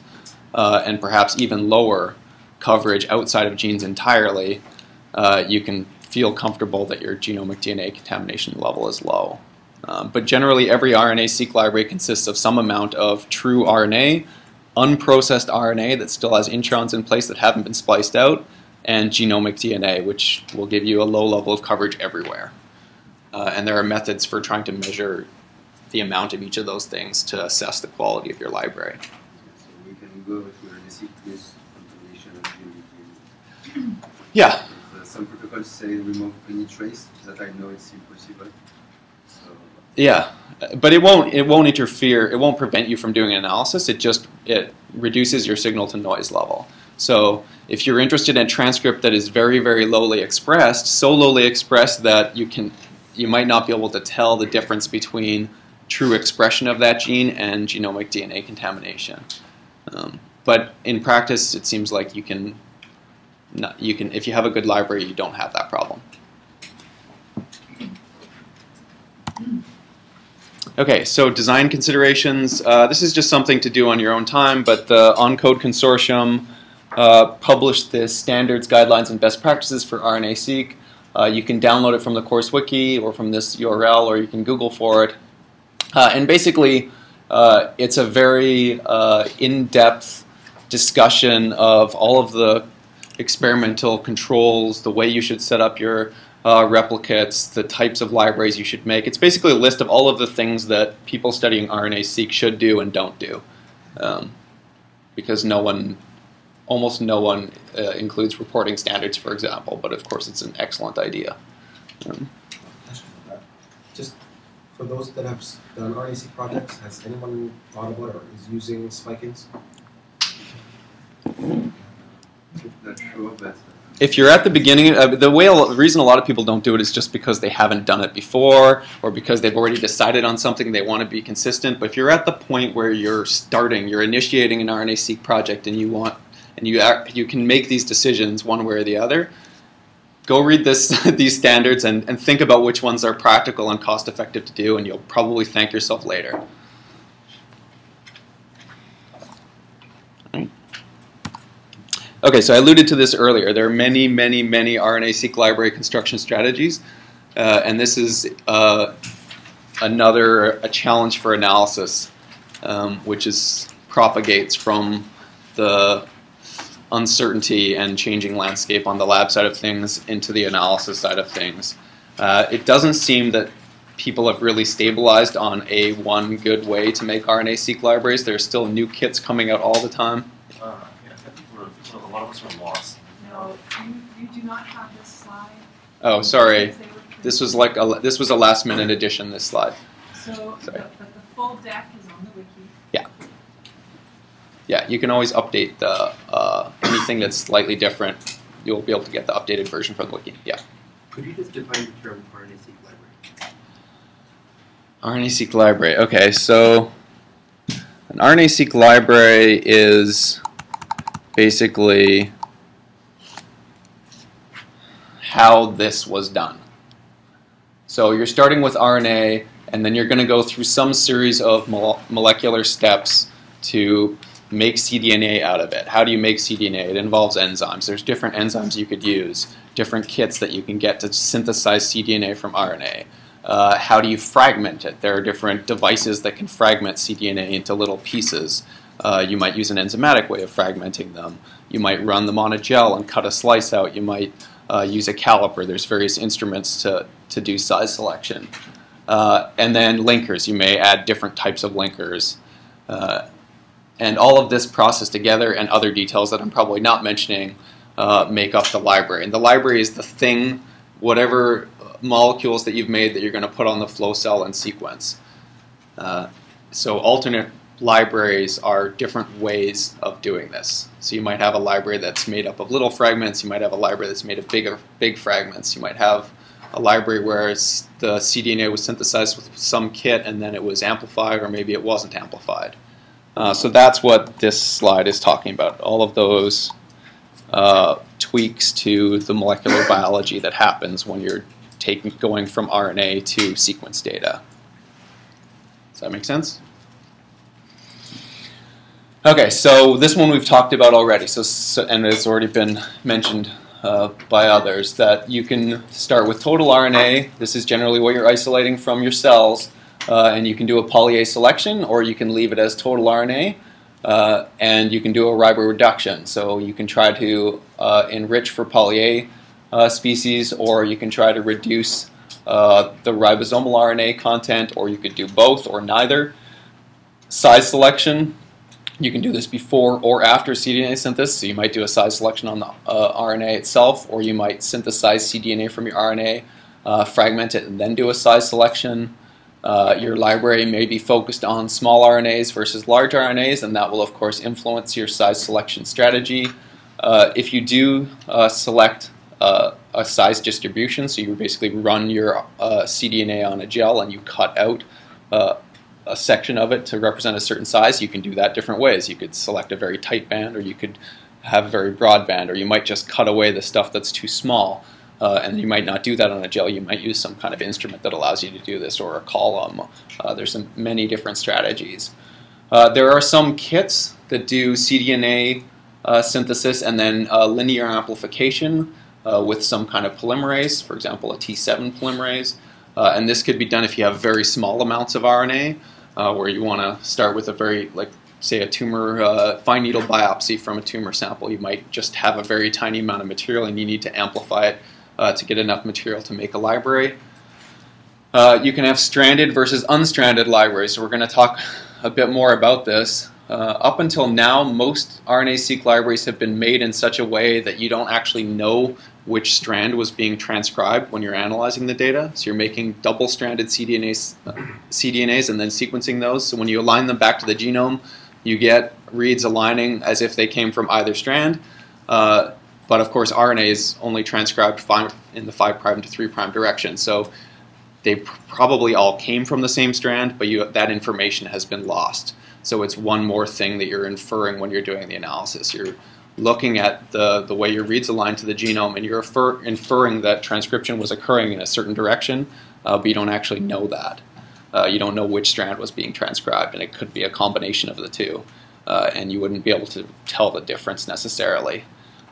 uh, and perhaps even lower coverage outside of genes entirely, uh, you can feel comfortable that your genomic DNA contamination level is low. Um, but generally, every RNA-seq library consists of some amount of true RNA, unprocessed RNA that still has introns in place that haven't been spliced out, and genomic DNA, which will give you a low level of coverage everywhere. Uh, and there are methods for trying to measure the amount of each of those things to assess the quality of your library. So we can go to RNA-seq with confirmation of genomic DNA. Yeah, some protocols say remove any trace that I know it's impossible. So yeah, but it won't it won't interfere. It won't prevent you from doing an analysis. It just it reduces your signal to noise level. So if you're interested in transcript that is very very lowly expressed, so lowly expressed that you can you might not be able to tell the difference between true expression of that gene and genomic DNA contamination. Um, but in practice, it seems like you can you can if you have a good library, you don't have that problem. Okay, so design considerations. Uh, this is just something to do on your own time, but the ENCODE Consortium uh, published the standards, guidelines, and best practices for RNA-seq. Uh, you can download it from the course wiki or from this URL, or you can Google for it. Uh, and basically, uh, it's a very uh, in-depth discussion of all of the experimental controls, the way you should set up your uh, replicates, the types of libraries you should make. It's basically a list of all of the things that people studying RNA-seq should do and don't do. Um, because no one, almost no one uh, includes reporting standards, for example, but of course it's an excellent idea. Um. Just for those that have done RNA-seq projects, has anyone thought about or is using spike-ins? If you're at the beginning, uh, the way the reason a lot of people don't do it is just because they haven't done it before, or because they've already decided on something they want to be consistent. But if you're at the point where you're starting, you're initiating an RNA-seq project, and you want, and you act, you can make these decisions one way or the other. Go read this these standards and, and think about which ones are practical and cost effective to do, and you'll probably thank yourself later. Okay, so I alluded to this earlier. There are many, many, many RNA-seq library construction strategies, uh, and this is uh, another a challenge for analysis, um, which is propagates from the uncertainty and changing landscape on the lab side of things into the analysis side of things. Uh, it doesn't seem that people have really stabilized on a one good way to make RNA-seq libraries. There are still new kits coming out all the time. Uh, yeah, I think we're, we're- a lot of us are lost. No, you, you do not have this slide. Oh, sorry. because they were This was like a this was a last minute addition. This slide. So, Sorry. but, but the full deck is on the wiki. Yeah. Yeah, you can always update the uh, anything that's slightly different. You'll be able to get the updated version from the wiki. Yeah. Could you just define the term RNA-seq library? RNA-seq library. Okay, so an RNA-seq library is basically how this was done. So you're starting with RNA, and then you're going to go through some series of mole- molecular steps to make cDNA out of it. How do you make cDNA? It involves enzymes. There's different enzymes you could use, different kits that you can get to synthesize cDNA from RNA. Uh, how do you fragment it? There are different devices that can fragment cDNA into little pieces. Uh, you might use an enzymatic way of fragmenting them. You might run them on a gel and cut a slice out. You might uh, use a caliper. There's various instruments to, to do size selection. Uh, and then linkers. You may add different types of linkers. Uh, and all of this process together and other details that I'm probably not mentioning uh, make up the library. And the library is the thing, whatever molecules that you've made that you're going to put on the flow cell and sequence. Uh, so alternate libraries are different ways of doing this. So you might have a library that's made up of little fragments. You might have a library that's made of bigger, big fragments. You might have a library where the cDNA was synthesized with some kit and then it was amplified, or maybe it wasn't amplified. Uh, so that's what this slide is talking about. All of those uh, tweaks to the molecular biology that happens when you're taking going from RNA to sequence data. Does that make sense? Okay, so this one we've talked about already, so, so and it's already been mentioned uh, by others that you can start with total RNA. This is generally what you're isolating from your cells, uh, and you can do a poly A selection, or you can leave it as total RNA, uh, and you can do a riboreduction. So you can try to uh, enrich for poly A uh, species, or you can try to reduce uh, the ribosomal RNA content, or you could do both or neither. Size selection, you can do this before or after cDNA synthesis. So you might do a size selection on the uh, RNA itself, or you might synthesize cDNA from your RNA, uh, fragment it, and then do a size selection. Uh, your library may be focused on small RNAs versus large RNAs, and that will, of course, influence your size selection strategy. Uh, if you do uh, select uh, a size distribution, so you basically run your cDNA on a gel and you cut out a section of it to represent a certain size, you can do that different ways. You could select a very tight band, or you could have a very broad band, or you might just cut away the stuff that's too small. Uh, and you might not do that on a gel. You might use some kind of instrument that allows you to do this, or a column. Uh, there's some, many different strategies. Uh, there are some kits that do cDNA uh, synthesis and then linear amplification uh, with some kind of polymerase, for example, a T7 polymerase. Uh, and this could be done if you have very small amounts of RNA, uh, where you want to start with a very, like, say, a tumor, uh, fine needle biopsy from a tumor sample. You might just have a very tiny amount of material and you need to amplify it uh, to get enough material to make a library. Uh, you can have stranded versus unstranded libraries. So we're going to talk a bit more about this. Uh, up until now, most RNA-seq libraries have been made in such a way that you don't actually know which strand was being transcribed when you're analyzing the data. So you're making double-stranded cDNAs, uh, cDNAs and then sequencing those. So when you align them back to the genome, you get reads aligning as if they came from either strand. Uh, but of course, RNA is only transcribed five, in the 5' to 3' direction. So they pr- probably all came from the same strand, but you, that information has been lost. So it's one more thing that you're inferring when you're doing the analysis. You're looking at the, the way your reads align to the genome, and you're infer, inferring that transcription was occurring in a certain direction, uh, but you don't actually know that. Uh, you don't know which strand was being transcribed, and it could be a combination of the two, uh, and you wouldn't be able to tell the difference necessarily.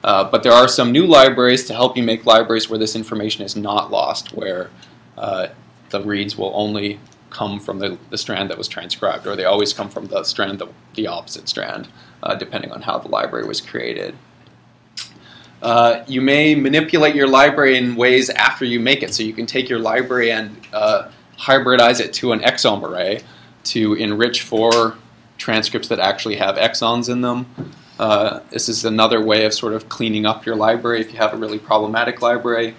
Uh, but there are some new libraries to help you make libraries where this information is not lost, where uh, the reads will only come from the, the strand that was transcribed, or they always come from the strand, the, the opposite strand, uh, depending on how the library was created. Uh, you may manipulate your library in ways after you make it. So you can take your library and uh, hybridize it to an exome array to enrich for transcripts that actually have exons in them. Uh, this is another way of sort of cleaning up your library if you have a really problematic library.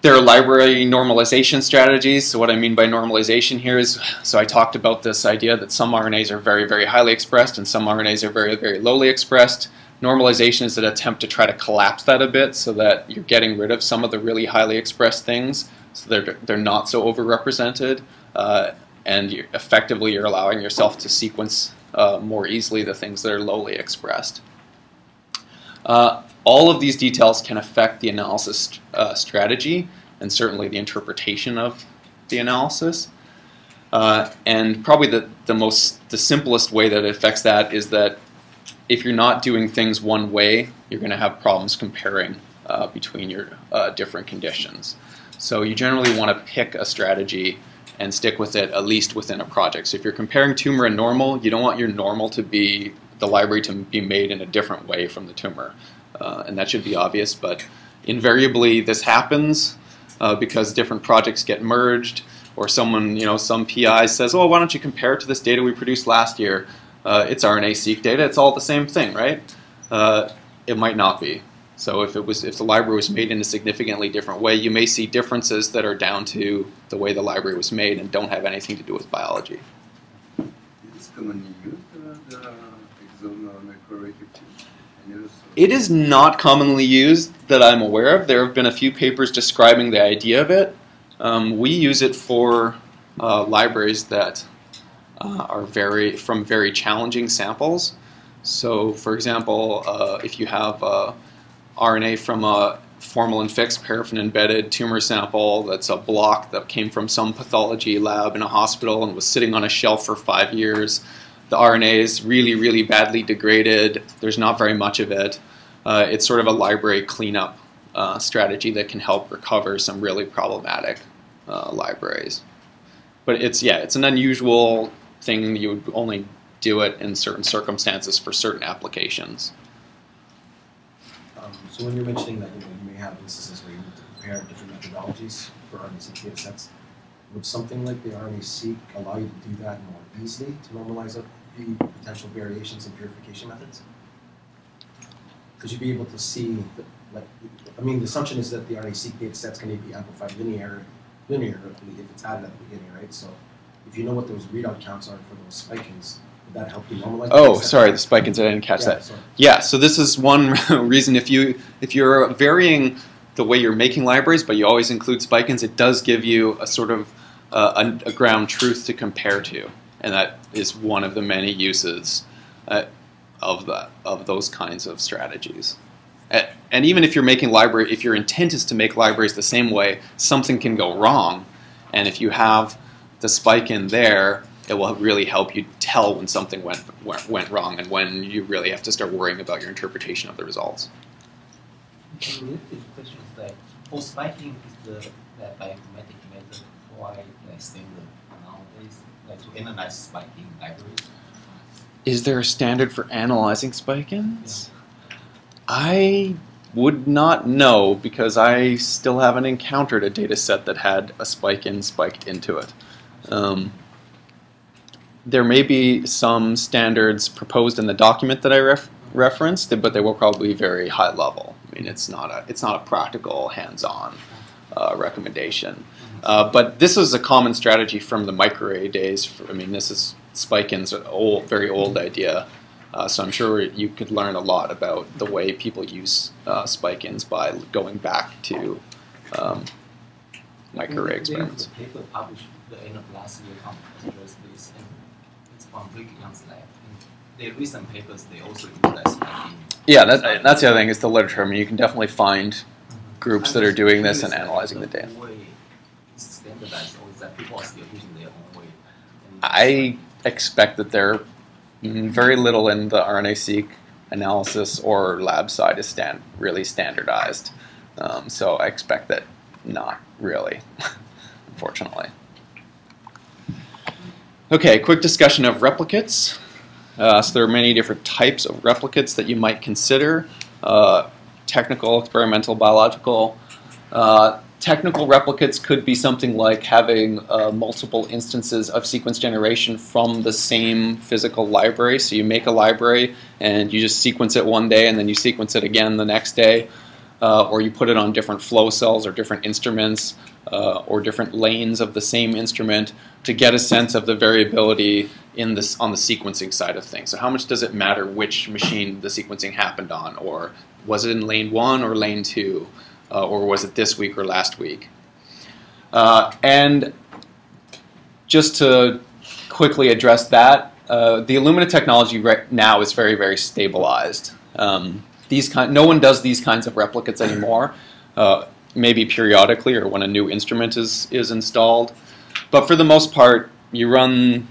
There are library normalization strategies. So what I mean by normalization here is, so I talked about this idea that some RNAs are very, very highly expressed and some RNAs are very, very lowly expressed. Normalization is an attempt to try to collapse that a bit so that you're getting rid of some of the really highly expressed things so they're, they're not so overrepresented. Uh, and you effectively you're allowing yourself to sequence uh, more easily the things that are lowly expressed. Uh, all of these details can affect the analysis uh, strategy and certainly the interpretation of the analysis. Uh, and probably the, the most the simplest way that it affects that is that if you're not doing things one way, you're going to have problems comparing uh, between your uh, different conditions. So you generally want to pick a strategy and stick with it at least within a project. So if you're comparing tumor and normal, you don't want your normal to be the library to be made in a different way from the tumor. Uh, and that should be obvious, but invariably this happens uh, because different projects get merged or someone, you know, some PI says, well, why don't you compare it to this data we produced last year? Uh, it's RNA-seq data, it's all the same thing, right? Uh, it might not be. So if it was, if the library was made in a significantly different way, you may see differences that are down to the way the library was made and don't have anything to do with biology. Is commonly used, uh, the exome microarray It is not commonly used that I'm aware of. There have been a few papers describing the idea of it. Um, we use it for uh, libraries that uh, are very from very challenging samples. So, for example, uh, if you have uh, RNA from a formalin fixed paraffin embedded tumor sample that's a block that came from some pathology lab in a hospital and was sitting on a shelf for five years. The RNA is really, really badly degraded. There's not very much of it. Uh, it's sort of a library cleanup uh, strategy that can help recover some really problematic uh, libraries. But it's yeah, it's an unusual thing. You would only do it in certain circumstances for certain applications. Um, so when you're mentioning that you, know, you may have instances where you need to compare different methodologies for RNA-seq data would something like the RNA-seq allow you to do that more easily to normalize up the potential variations in purification methods? Could you be able to see, the, like, I mean, the assumption is that the RNA-seq data set's can be amplified linear, linearly if it's added at the beginning, right? So if you know what those readout counts are for those spike-ins, would that help you normalize? Oh, sorry, the spike-ins. I didn't catch Yeah, that. sorry. Yeah, so this is one reason if you if you're varying the way you're making libraries, but you always include spike-ins, it does give you a sort of uh, a, a ground truth to compare to, and that is one of the many uses uh, of that of those kinds of strategies. A- And even if you're making library, if your intent is to make libraries the same way, something can go wrong, and if you have the spike in there, it will really help you tell when something went went, wrong and when you really have to start worrying about your interpretation of the results. Related question is that for spiking is the that bioinformatic method like standard nowadays, like to analyze spiking libraries. Is there a standard for analyzing spike-ins? I would not know because I still haven't encountered a data set that had a spike in spiked into it. Um, there may be some standards proposed in the document that I ref- referenced, but they will probably be very high level. I mean, it's not a it's not a practical, hands-on uh, recommendation. Uh, but this is a common strategy from the microarray days. For, I mean, this is spike-in's an old, very old idea. Uh, so I'm sure you could learn a lot about the way people use uh, spike-ins by going back to um, microarray experiments. The paper published the end of last year address this, and it's from Rick Young's lab. And the recent papers they also use that. Yeah, that, that's the other thing is the literature. I mean, you can definitely find groups that are doing this and analyzing the data. Way is that people are still using their own way? I expect that there very little in the RNA-seq analysis or lab side is stand, really standardized. Um, so I expect that not really, unfortunately. Okay, quick discussion of replicates. Uh, so there are many different types of replicates that you might consider. Uh, technical, experimental, biological. Uh, technical replicates could be something like having uh, multiple instances of sequence generation from the same physical library. So you make a library and you just sequence it one day and then you sequence it again the next day. Uh, or you put it on different flow cells or different instruments uh, or different lanes of the same instrument to get a sense of the variability in this on the sequencing side of things. So how much does it matter which machine the sequencing happened on, or was it in lane one or lane two, uh, or was it this week or last week? Uh, and just to quickly address that, uh, the Illumina technology right now is very, very stabilized. Um, these kind, no one does these kinds of replicates anymore. Uh, maybe periodically or when a new instrument is is installed, but for the most part, you run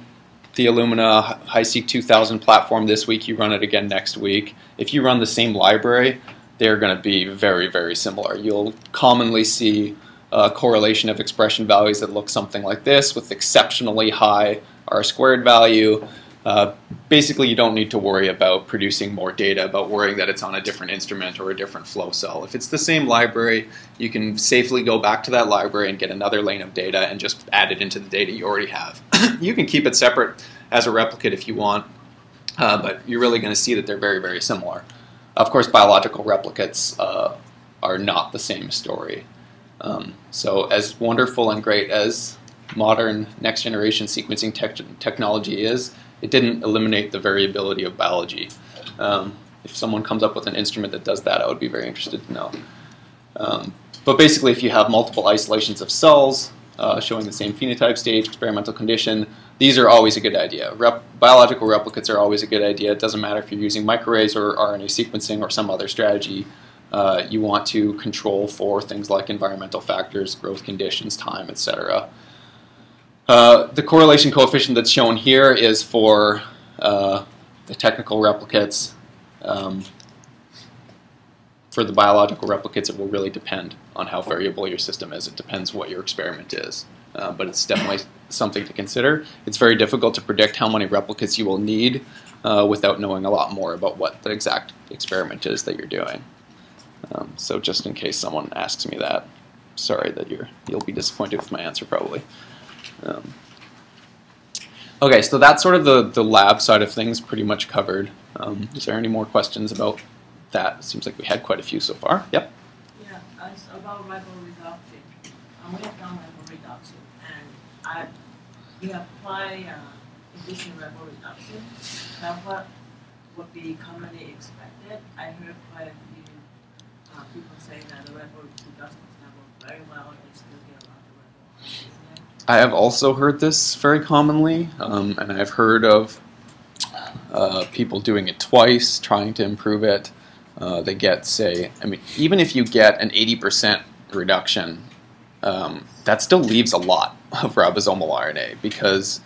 the Illumina HiSeq 2000 platform this week. You run it again next week. If you run the same library, they're going to be very, very similar. You'll commonly see a correlation of expression values that look something like this with exceptionally high R squared value. Uh, basically, you don't need to worry about producing more data, about worrying that it's on a different instrument or a different flow cell. If it's the same library, you can safely go back to that library and get another lane of data and just add it into the data you already have. you can keep it separate as a replicate if you want, uh, but you're really going to see that they're very, very similar. Of course, biological replicates uh, are not the same story. Um, so, as wonderful and great as modern next generation sequencing tech technology is, it didn't eliminate the variability of biology. Um, if someone comes up with an instrument that does that, I would be very interested to know. Um, but basically, if you have multiple isolations of cells uh, showing the same phenotype, stage, experimental condition, these are always a good idea. Rep biological replicates are always a good idea. It doesn't matter if you're using microarrays or RNA sequencing or some other strategy. Uh, you want to control for things like environmental factors, growth conditions, time, etc. Uh, the correlation coefficient that's shown here is for uh, the technical replicates. Um, for the biological replicates, it will really depend on how variable your system is. It depends what your experiment is. Uh, but it's definitely something to consider. It's very difficult to predict how many replicates you will need uh, without knowing a lot more about what the exact experiment is that you're doing. Um, so just in case someone asks me that, sorry that you're you'll be disappointed with my answer probably. Um, okay, so that's sort of the, the lab side of things pretty much covered. Um, is there any more questions about that? Seems like we had quite a few so far. Yep. Yeah, about ribo reduction, we apply uh, efficient ribo reduction. Now, what would be commonly expected? I heard quite a few uh, people say that the ribo reduction is not work very well, they still get a lot of rival? I have also heard this very commonly, um, and I've heard of uh, people doing it twice, trying to improve it. Uh, they get, say, I mean, even if you get an 80% reduction, um, that still leaves a lot of ribosomal RNA because,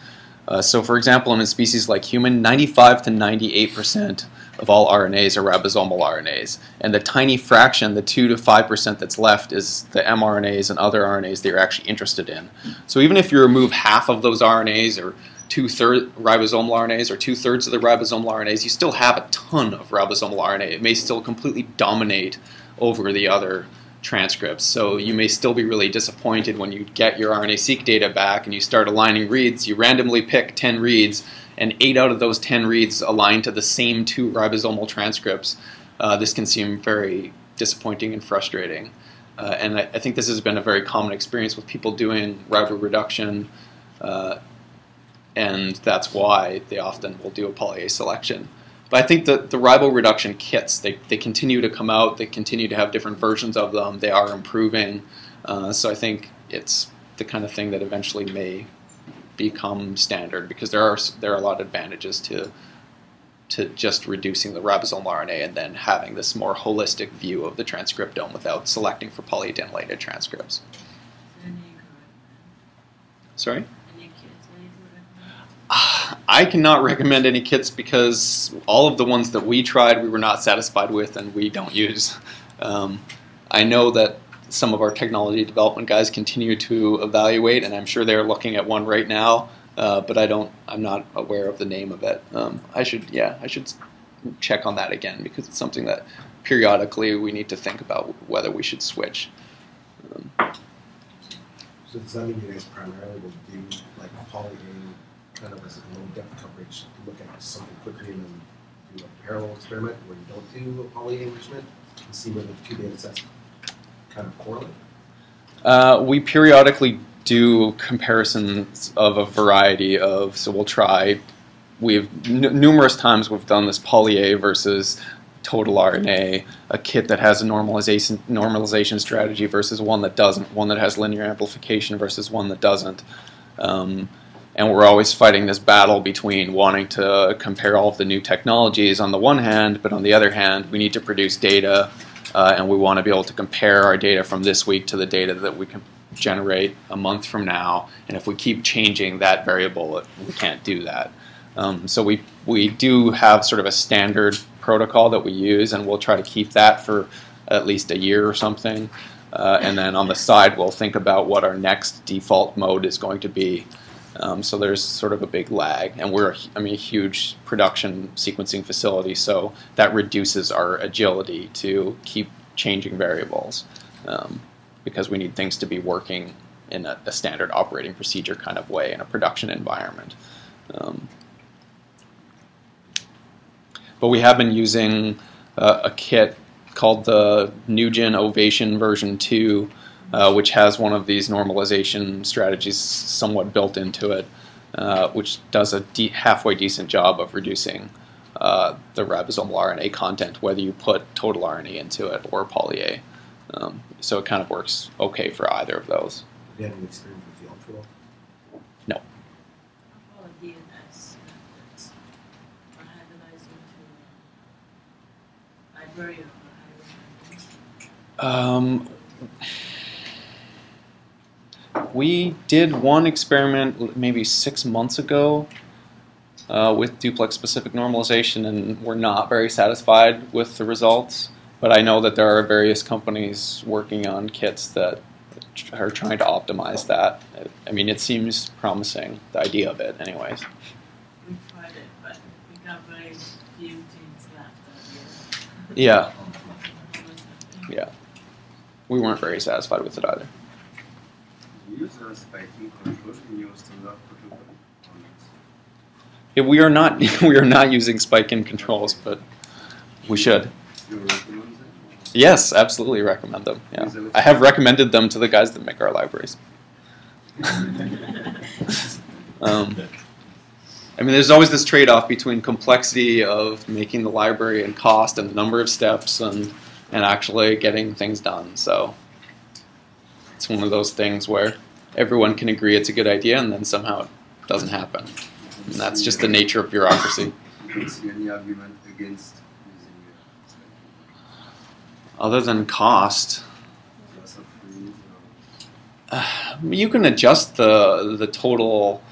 uh, so for example, in a species like human, 95 to 98% of all RNAs are ribosomal RNAs, and the tiny fraction, the 2 to 5% that's left, is the mRNAs and other RNAs that you're actually interested in. So even if you remove half of those RNAs or two thirds ribosomal RNAs or two thirds of the ribosomal RNAs, you still have a ton of ribosomal RNA. It may still completely dominate over the other transcripts. So you may still be really disappointed when you get your RNA-seq data back and you start aligning reads. You randomly pick 10 reads, and eight out of those 10 reads align to the same two ribosomal transcripts. Uh, this can seem very disappointing and frustrating. Uh, and I, I, think this has been a very common experience with people doing ribo reduction, uh, and that's why they often will do a poly A selection. But I think that the ribo reduction kits, they, they continue to come out, they continue to have different versions of them, they are improving. Uh, so I think it's the kind of thing that eventually may become standard because there are there are a lot of advantages to to just reducing the ribosomal RNA and then having this more holistic view of the transcriptome without selecting for polyadenylated transcripts. Sorry? I cannot recommend any kits because all of the ones that we tried we were not satisfied with and we don't use. Um, I know that some of our technology development guys continue to evaluate, and I'm sure they're looking at one right now. Uh, but I don't. I'm not aware of the name of it. Um, I should. Yeah, I should check on that again because it's something that periodically we need to think about whether we should switch. Um, so does that mean you guys primarily will do like poly kind of as a low depth coverage, look at something quickly and then do a parallel experiment where you don't do a poly enrichment and see whether the two data sets kind of correlate? Uh, we periodically do comparisons of a variety of, so we'll try, we've numerous times we've done this poly A versus total RNA, a kit that has a normalization normalization strategy versus one that doesn't, one that has linear amplification versus one that doesn't. Um, and we're always fighting this battle between wanting to compare all of the new technologies on the one hand, but on the other hand, we need to produce data, uh, and we want to be able to compare our data from this week to the data that we can generate a month from now. And if we keep changing that variable, we can't do that. Um, so we we do have sort of a standard protocol that we use, and we'll try to keep that for at least a year or something. Uh, and then on the side, we'll think about what our next default mode is going to be. Um, so there's sort of a big lag, and we're I mean a huge production sequencing facility, so that reduces our agility to keep changing variables um, because we need things to be working in a, a, standard operating procedure kind of way in a production environment. Um, but we have been using uh, a kit called the NuGen Ovation version 2 uh, which has one of these normalization strategies somewhat built into it, uh, which does a de halfway decent job of reducing uh, the ribosomal RNA content, whether you put total RNA into it or poly A. Um, so it kind of works okay for either of those. Have you had any experience with the ultra? No. Um, we did one experiment maybe six months ago uh, with duplex specific normalization and we're not very satisfied with the results. But I know that there are various companies working on kits that are trying to optimize that. I mean, it seems promising, the idea of it, anyways. We tried it, but we got very few left. Yeah. Yeah. We weren't very satisfied with it either use a spiking control in your standard protocol? Yeah, we are not we are not using spike-in controls, but we should. Yes, absolutely recommend them. Yeah, I have recommended them to the guys that make our libraries. um, I mean, there's always this trade-off between complexity of making the library and cost and the number of steps and and actually getting things done. So it's one of those things where everyone can agree it's a good idea and then somehow it doesn't happen. And that's just the nature of bureaucracy. any argument against using Other than cost, uh, you can adjust the the total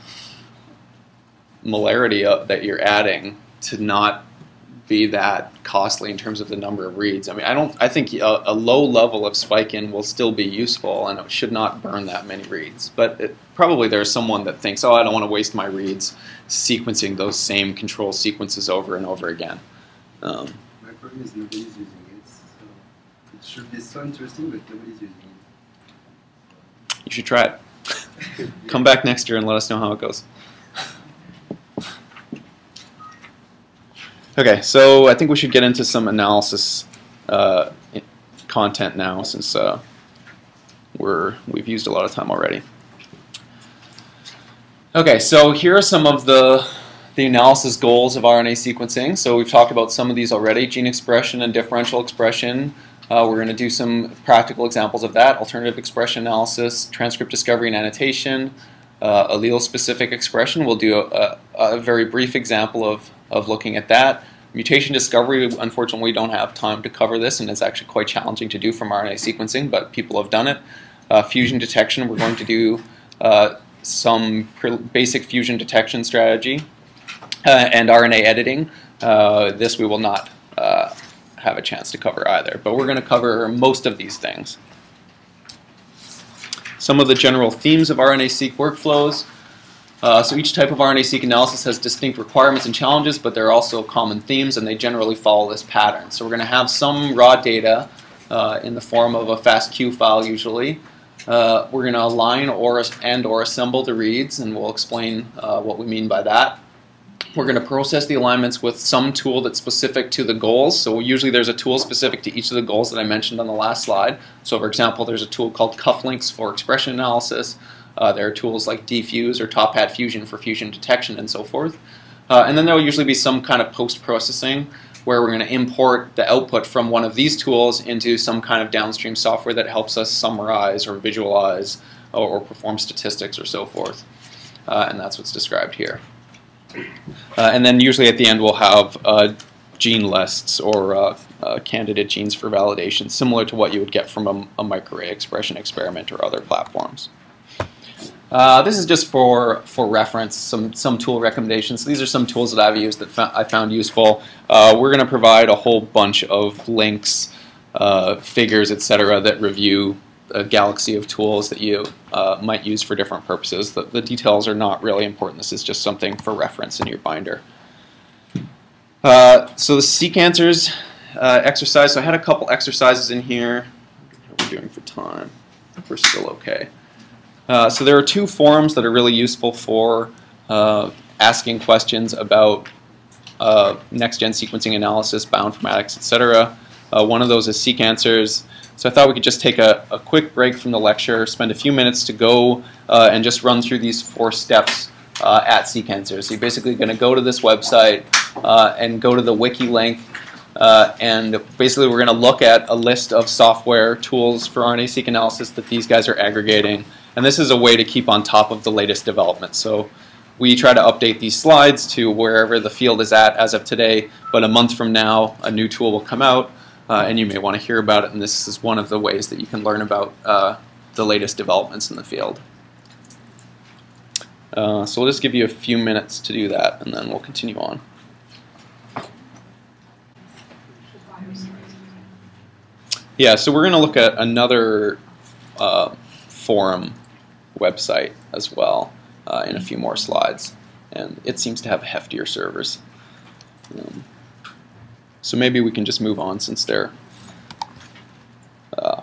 molarity that you're adding to not be that costly in terms of the number of reads. I mean, I don't. I think a, a low level of spike in will still be useful, and it should not burn that many reads. But it, probably there's someone that thinks, oh, I don't want to waste my reads sequencing those same control sequences over and over again. Um, My problem is nobody's using it, so it should be so interesting, but nobody's using it. you should try it. Come back next year and let us know how it goes. Okay, so I think we should get into some analysis uh, content now, since uh, we're we've used a lot of time already. Okay, so here are some of the the analysis goals of RNA sequencing. So we've talked about some of these already: gene expression and differential expression. Uh, we're going to do some practical examples of that: alternative expression analysis, transcript discovery and annotation, uh, allele-specific expression. We'll do a, a, a very brief example of of looking at that. Mutation discovery, unfortunately, we don't have time to cover this, and it's actually quite challenging to do from RNA sequencing, but people have done it. Uh, fusion detection, we're going to do uh, some basic fusion detection strategy. Uh, and RNA editing, uh, this we will not uh, have a chance to cover either, but we're going to cover most of these things. Some of the general themes of RNA-seq workflows. Uh, so each type of RNA-seq analysis has distinct requirements and challenges, but there are also common themes, and they generally follow this pattern. So we're going to have some raw data uh, in the form of a FASTQ file usually. Uh, we're going to align or and or assemble the reads, and we'll explain uh, what we mean by that. We're going to process the alignments with some tool that's specific to the goals. So usually there's a tool specific to each of the goals that I mentioned on the last slide. So for example, there's a tool called cufflinks for expression analysis. Uh, there are tools like Defuse or TopHat Fusion for fusion detection and so forth. Uh, and then there will usually be some kind of post-processing where we're going to import the output from one of these tools into some kind of downstream software that helps us summarize or visualize or, or perform statistics or so forth. Uh, and that's what's described here. Uh, and then usually at the end we'll have uh, gene lists or uh, candidate genes for validation, similar to what you would get from a, a microarray expression experiment or other platforms. Uh, this is just for, for reference, some, some tool recommendations. These are some tools that I've used that I found useful. Uh, we're going to provide a whole bunch of links, uh, figures, etc., that review a galaxy of tools that you uh, might use for different purposes. The, the details are not really important. This is just something for reference in your binder. Uh, so the SEQanswers exercise. So I had a couple exercises in here. What are we doing for time? We're still okay. Uh, so there are two forums that are really useful for uh, asking questions about uh, next-gen sequencing analysis, bioinformatics, etc. Uh, one of those is SEQanswers. So I thought we could just take a, a quick break from the lecture, spend a few minutes to go uh, and just run through these four steps at SEQanswers. So you're basically going to go to this website and go to the wiki link uh, and basically, we're going to look at a list of software tools for RNA-seq analysis that these guys are aggregating. And this is a way to keep on top of the latest developments. So we try to update these slides to wherever the field is at as of today. But a month from now, a new tool will come out, uh, and you may want to hear about it. And this is one of the ways that you can learn about uh, the latest developments in the field. Uh, so we'll just give you a few minutes to do that, and then we'll continue on. Yeah, so we're going to look at another uh, forum website as well uh, in a few more slides. And it seems to have heftier servers. Um, so maybe we can just move on since they're uh,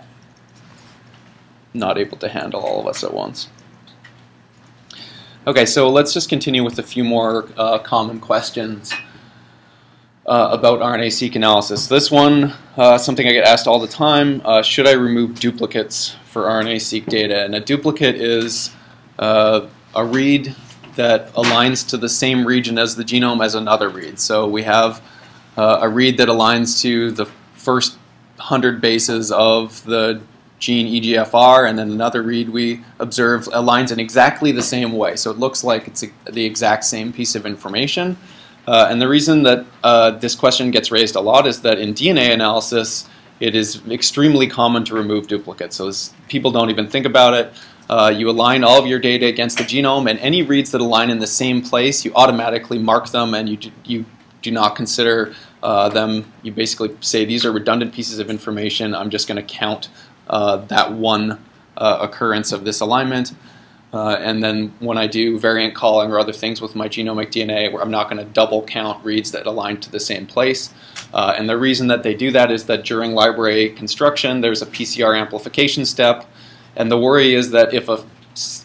not able to handle all of us at once. Okay, so let's just continue with a few more uh, common questions uh, about RNA-seq analysis. This one, uh, something I get asked all the time, uh, should I remove duplicates for RNA-seq data? And a duplicate is uh, a read that aligns to the same region as the genome as another read. So we have uh, a read that aligns to the first 100 bases of the gene EGFR, and then another read we observe aligns in exactly the same way. So it looks like it's a, the exact same piece of information. Uh, and the reason that uh, this question gets raised a lot is that in DNA analysis, it is extremely common to remove duplicates. So people don't even think about it. Uh, you align all of your data against the genome, and any reads that align in the same place, you automatically mark them, and you do, you do not consider uh, them, you basically say these are redundant pieces of information. I'm just going to count uh, that one uh, occurrence of this alignment. Uh, and then when I do variant calling or other things with my genomic DNA, where I'm not going to double count reads that align to the same place. Uh, and the reason that they do that is that during library construction, there's a PCR amplification step. And the worry is that if a,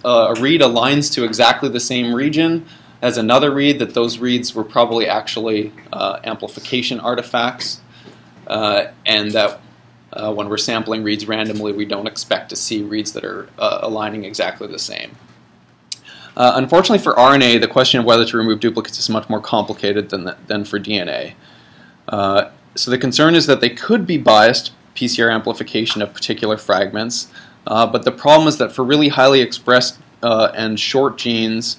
uh, a read aligns to exactly the same region as another read, that those reads were probably actually uh, amplification artifacts. Uh, and that uh, when we're sampling reads randomly, we don't expect to see reads that are uh, aligning exactly the same. Uh, unfortunately for RNA, the question of whether to remove duplicates is much more complicated than, the, than for DNA. Uh, so the concern is that they could be biased PCR amplification of particular fragments, uh, but the problem is that for really highly expressed uh, and short genes,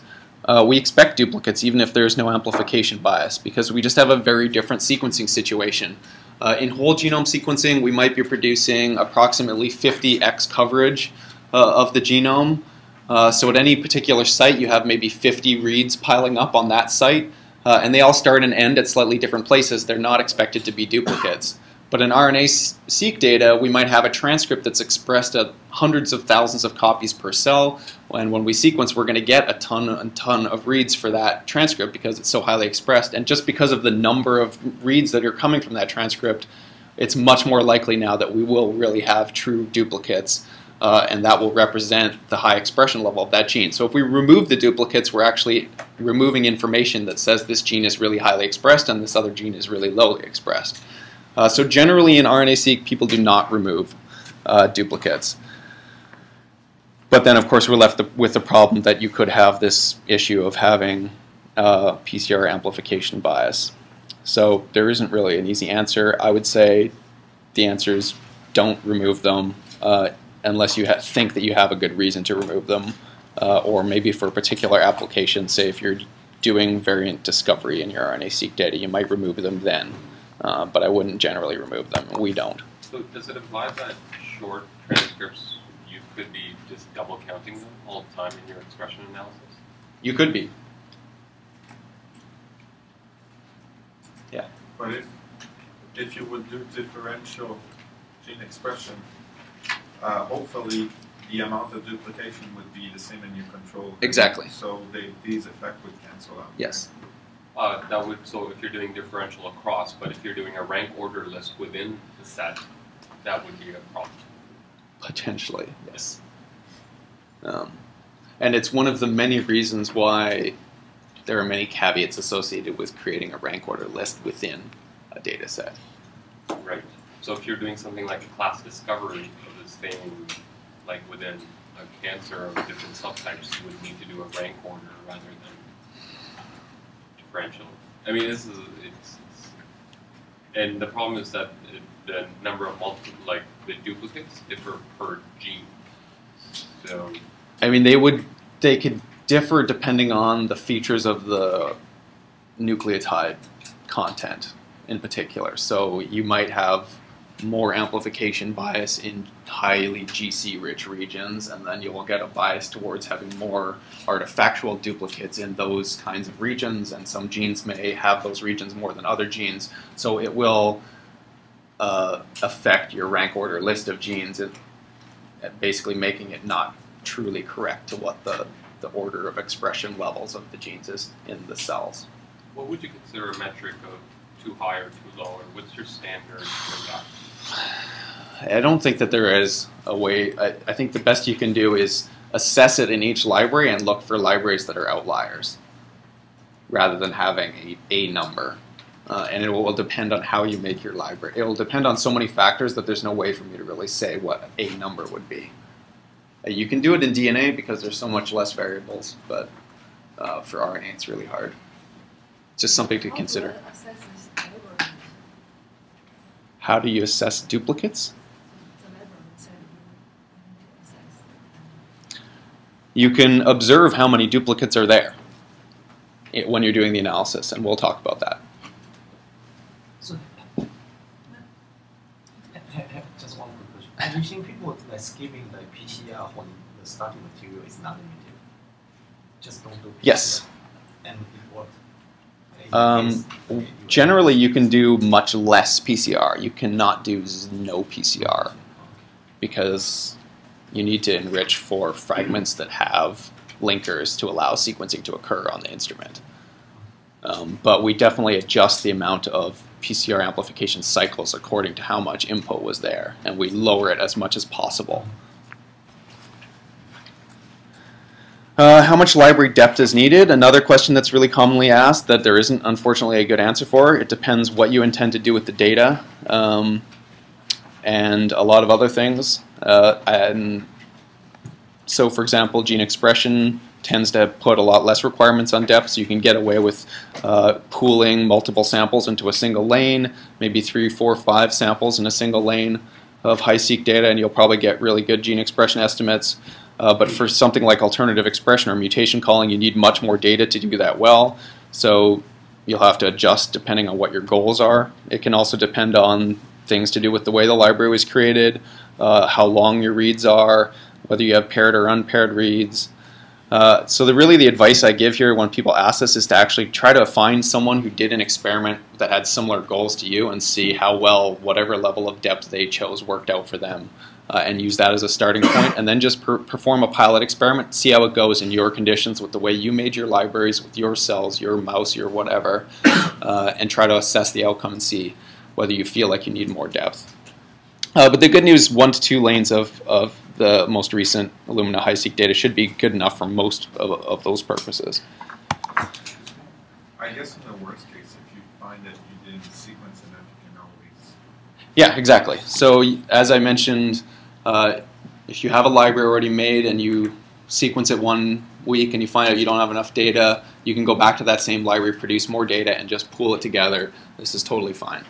we expect duplicates even if there's no amplification bias because we just have a very different sequencing situation. Uh, in whole genome sequencing, we might be producing approximately 50x coverage uh, of the genome. Uh, so at any particular site, you have maybe 50 reads piling up on that site, uh, and they all start and end at slightly different places. They're not expected to be duplicates. But in RNA-seq data, we might have a transcript that's expressed at hundreds of thousands of copies per cell, and when we sequence, we're going to get a ton and ton of reads for that transcript because it's so highly expressed. And just because of the number of reads that are coming from that transcript, it's much more likely now that we will really have true duplicates, uh, and that will represent the high expression level of that gene. So if we remove the duplicates, we're actually removing information that says this gene is really highly expressed and this other gene is really lowly expressed. Uh, so generally in RNA-seq, people do not remove uh, duplicates. But then, of course, we're left with the problem that you could have this issue of having uh, PCR amplification bias. So there isn't really an easy answer. I would say the answer is don't remove them uh, unless you think that you have a good reason to remove them, uh, or maybe for a particular application, say if you're doing variant discovery in your RNA-seq data, you might remove them then uh, but I wouldn't generally remove them. We don't. So does it imply that short transcripts, you could be just double counting them all the time in your expression analysis? You could be. Yeah. But if, if you would do differential gene expression, uh, hopefully the amount of duplication would be the same in your control. Exactly. So they, these effects would cancel out. Yes. Uh, that would so if you're doing differential across, but if you're doing a rank order list within the set, that would be a problem. Potentially, yes. Um, and it's one of the many reasons why there are many caveats associated with creating a rank order list within a data set. Right. So if you're doing something like a class discovery of this thing, like within a cancer of different subtypes, you would need to do a rank order rather than I mean, this is it's, it's and the problem is that it, the number of multiple like the duplicates differ per gene. So, I mean, they would they could differ depending on the features of the nucleotide content in particular. So you might have more amplification bias in highly GC-rich regions, and then you will get a bias towards having more artifactual duplicates in those kinds of regions, and some genes may have those regions more than other genes. So it will uh, affect your rank order list of genes, and basically making it not truly correct to what the, the order of expression levels of the genes is in the cells. What would you consider a metric of too high or too low, or what's your standard for that? I don't think that there is a way. I, I, think the best you can do is assess it in each library and look for libraries that are outliers rather than having a, a number. Uh, and it will depend on how you make your library. It will depend on so many factors that there's no way for me to really say what a number would be. Uh, you can do it in DNA because there's so much less variables, but uh, for RNA it's really hard. It's just something to consider. How do you assess duplicates? You can observe how many duplicates are there when you're doing the analysis, and we'll talk about that. So, just one quick question. Have you seen people like skipping the PCR when the starting material is not limited? Just don't do PCR. Yes. And. Um, generally, you can do much less PCR. You cannot do no PCR because you need to enrich for fragments that have linkers to allow sequencing to occur on the instrument. Um, but we definitely adjust the amount of PCR amplification cycles according to how much input was there, and we lower it as much as possible. Uh, how much library depth is needed? Another question that's really commonly asked that there isn't, unfortunately, a good answer for. It depends what you intend to do with the data um, and a lot of other things. Uh, and so, for example, gene expression tends to put a lot less requirements on depth, so you can get away with uh, pooling multiple samples into a single lane, maybe three, four, five samples in a single lane of HiSeq data, and you'll probably get really good gene expression estimates. Uh, but for something like alternative expression or mutation calling, you need much more data to do that well. So you'll have to adjust depending on what your goals are. It can also depend on things to do with the way the library was created, uh, how long your reads are, whether you have paired or unpaired reads. Uh, so the, really the advice I give here when people ask this is to actually try to find someone who did an experiment that had similar goals to you and see how well whatever level of depth they chose worked out for them uh, and use that as a starting point and then just per perform a pilot experiment, see how it goes in your conditions with the way you made your libraries, with your cells, your mouse, your whatever, uh, and try to assess the outcome and see whether you feel like you need more depth. Uh, but the good news, one to two lanes of, of the most recent Illumina HiSeq data should be good enough for most of, of those purposes. I guess in the worst case, if you find that you didn't sequence enough, you can always. Yeah, exactly. So as I mentioned, uh, if you have a library already made and you sequence it one week and you find out you don't have enough data, you can go back to that same library, produce more data, and just pool it together. This is totally fine.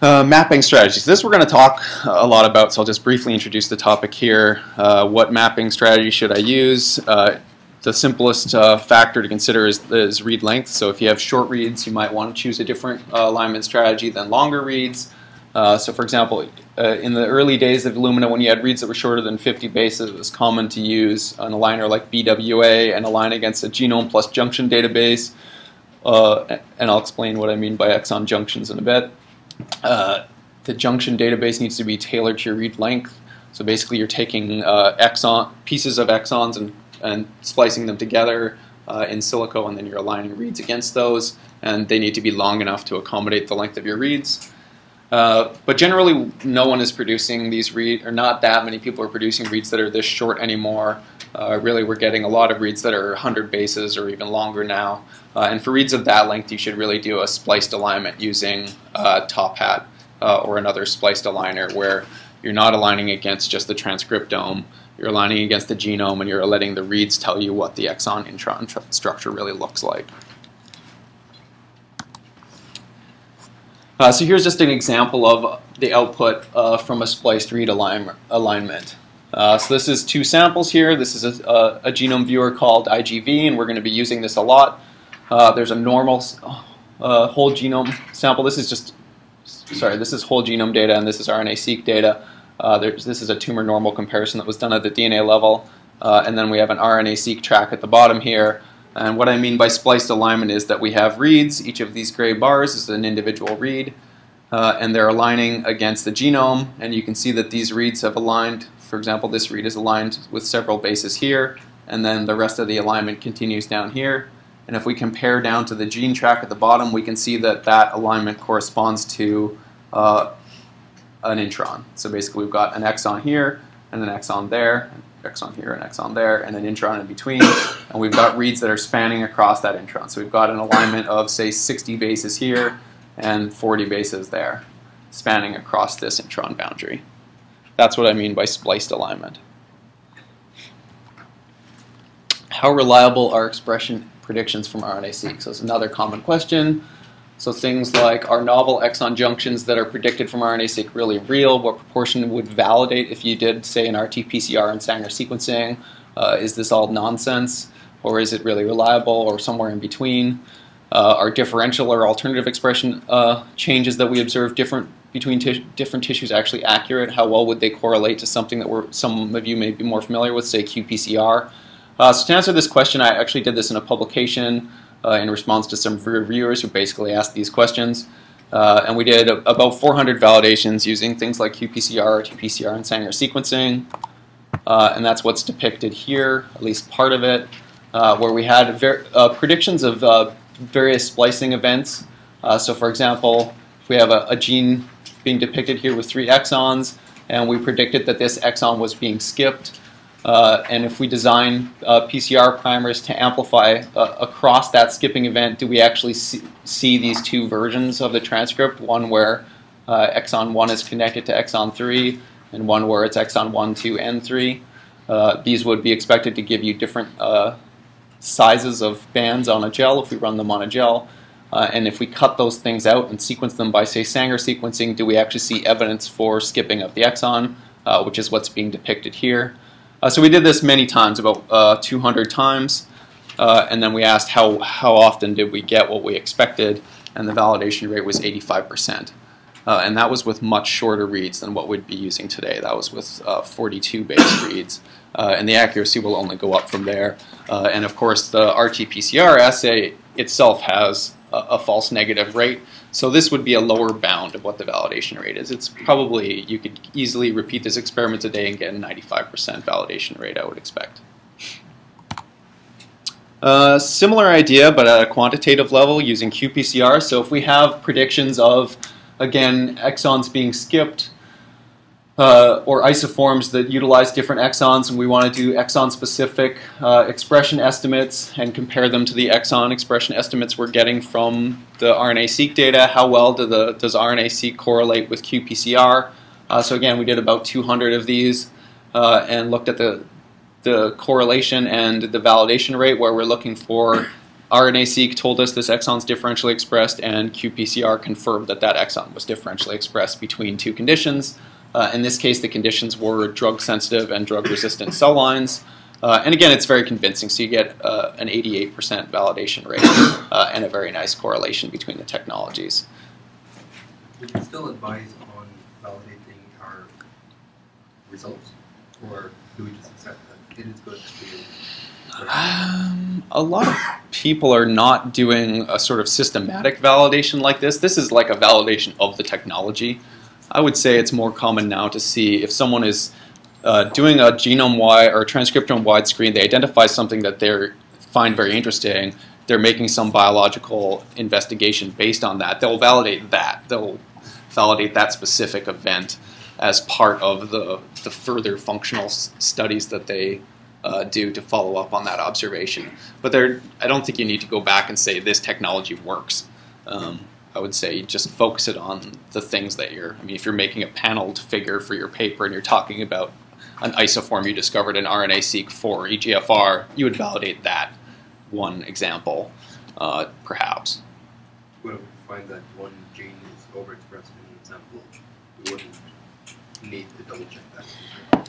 Uh, mapping strategies. This we're going to talk a lot about, so I'll just briefly introduce the topic here. Uh, what mapping strategy should I use? Uh, the simplest uh, factor to consider is, is, read length. So if you have short reads, you might want to choose a different uh, alignment strategy than longer reads. Uh, so for example, in the early days of Illumina, when you had reads that were shorter than 50 bases, it was common to use an aligner like BWA and align against a genome plus junction database. and I'll explain what I mean by exon junctions in a bit. Uh, the junction database needs to be tailored to your read length. So basically, you're taking uh, exon pieces of exons and, and splicing them together uh, in silico, and then you're aligning reads against those, and they need to be long enough to accommodate the length of your reads. Uh, but generally, no one is producing these reads, or not that many people are producing reads that are this short anymore. Uh, really, we're getting a lot of reads that are 100 bases or even longer now. Uh, and for reads of that length, you should really do a spliced alignment using uh, TopHat uh, or another spliced aligner where you're not aligning against just the transcriptome, you're aligning against the genome and you're letting the reads tell you what the exon intron structure really looks like. Uh, so here's just an example of the output uh, from a spliced read align alignment. Uh, so this is two samples here. This is a, a, a, genome viewer called IGV, and we're going to be using this a lot. Uh, there's a normal uh, whole genome sample. This is just, sorry, this is whole genome data, and this is RNA-seq data. Uh, this is a tumor normal comparison that was done at the DNA level. And then we have an RNA-seq track at the bottom here. And what I mean by spliced alignment is that we have reads. Each of these gray bars is an individual read. Uh, and they're aligning against the genome. And you can see that these reads have aligned. For example, this read is aligned with several bases here. And then the rest of the alignment continues down here. And if we compare down to the gene track at the bottom, we can see that that alignment corresponds to uh, an intron. So basically we've got an exon here and an exon there, exon here, an exon there, and an intron in between. And we've got reads that are spanning across that intron. So we've got an alignment of, say, 60 bases here and 40 bases there, spanning across this intron boundary. That's what I mean by spliced alignment. How reliable are expression predictions from RNA-seq? So it's another common question. So things like are novel exon junctions that are predicted from RNA-seq really real? What proportion would validate if you did, say, an RT-PCR and Sanger sequencing? Uh, is this all nonsense? Or is it really reliable or somewhere in between? Uh, are differential or alternative expression uh, changes that we observe different between different tissues actually accurate? How well would they correlate to something that we're, some of you may be more familiar with, say qPCR? Uh, so to answer this question, I actually did this in a publication uh, in response to some reviewers who basically asked these questions. Uh, and we did a, about 400 validations using things like qPCR, RT-PCR, and Sanger sequencing. Uh, and that's what's depicted here, at least part of it, uh, where we had uh, predictions of uh, various splicing events. So for example, if we have a, a, gene being depicted here with three exons, and we predicted that this exon was being skipped, uh, and if we design uh, PCR primers to amplify uh, across that skipping event, do we actually see, see, these two versions of the transcript? One where uh, exon 1 is connected to exon 3, and one where it's exon 1, 2, and 3. Uh, these would be expected to give you different uh, sizes of bands on a gel if we run them on a gel. and if we cut those things out and sequence them by, say, Sanger sequencing, do we actually see evidence for skipping of the exon, which is what's being depicted here? Uh, so we did this many times, about uh, 200 times, uh, and then we asked how, how often did we get what we expected, and the validation rate was 85%. Uh, and that was with much shorter reads than what we'd be using today. That was with uh, 42 base reads, uh, and the accuracy will only go up from there. and of course, the RT-PCR assay itself has a, a false negative rate, so this would be a lower bound of what the validation rate is. It's probably, you could easily repeat this experiment today and get a 95% validation rate, I would expect. Uh, similar idea, but at a quantitative level using qPCR. So if we have predictions of, again, exons being skipped, uh, or isoforms that utilize different exons, and we want to do exon-specific uh, expression estimates and compare them to the exon expression estimates we're getting from the RNA-seq data. How well do the, does RNA-seq correlate with qPCR? Uh, so again, we did about 200 of these uh, and looked at the, the correlation and the validation rate where we're looking for RNA-seq told us this exon is differentially expressed and qPCR confirmed that that exon was differentially expressed between two conditions. Uh, in this case, the conditions were drug-sensitive and drug-resistant cell lines. Uh, and again, it's very convincing. So you get uh, an 88% validation rate uh, and a very nice correlation between the technologies. Would you still advise on validating our results? Or do we just accept that it is good to um, a lot of people are not doing a sort of systematic validation like this. This is like a validation of the technology. I would say it's more common now to see if someone is uh, doing a genome-wide or transcriptome-wide screen, they identify something that they find very interesting, they're making some biological investigation based on that. They'll validate that. They'll validate that specific event as part of the, the further functional studies that they uh, do to follow up on that observation. But I don't think you need to go back and say this technology works. Um, I would say just focus it on the things that you're, I mean, if you're making a paneled figure for your paper and you're talking about an isoform you discovered in RNA-seq for EGFR, you would validate that one example, uh, perhaps. Well, if we find that one gene is overexpressed in an example, we wouldn't need to double check that.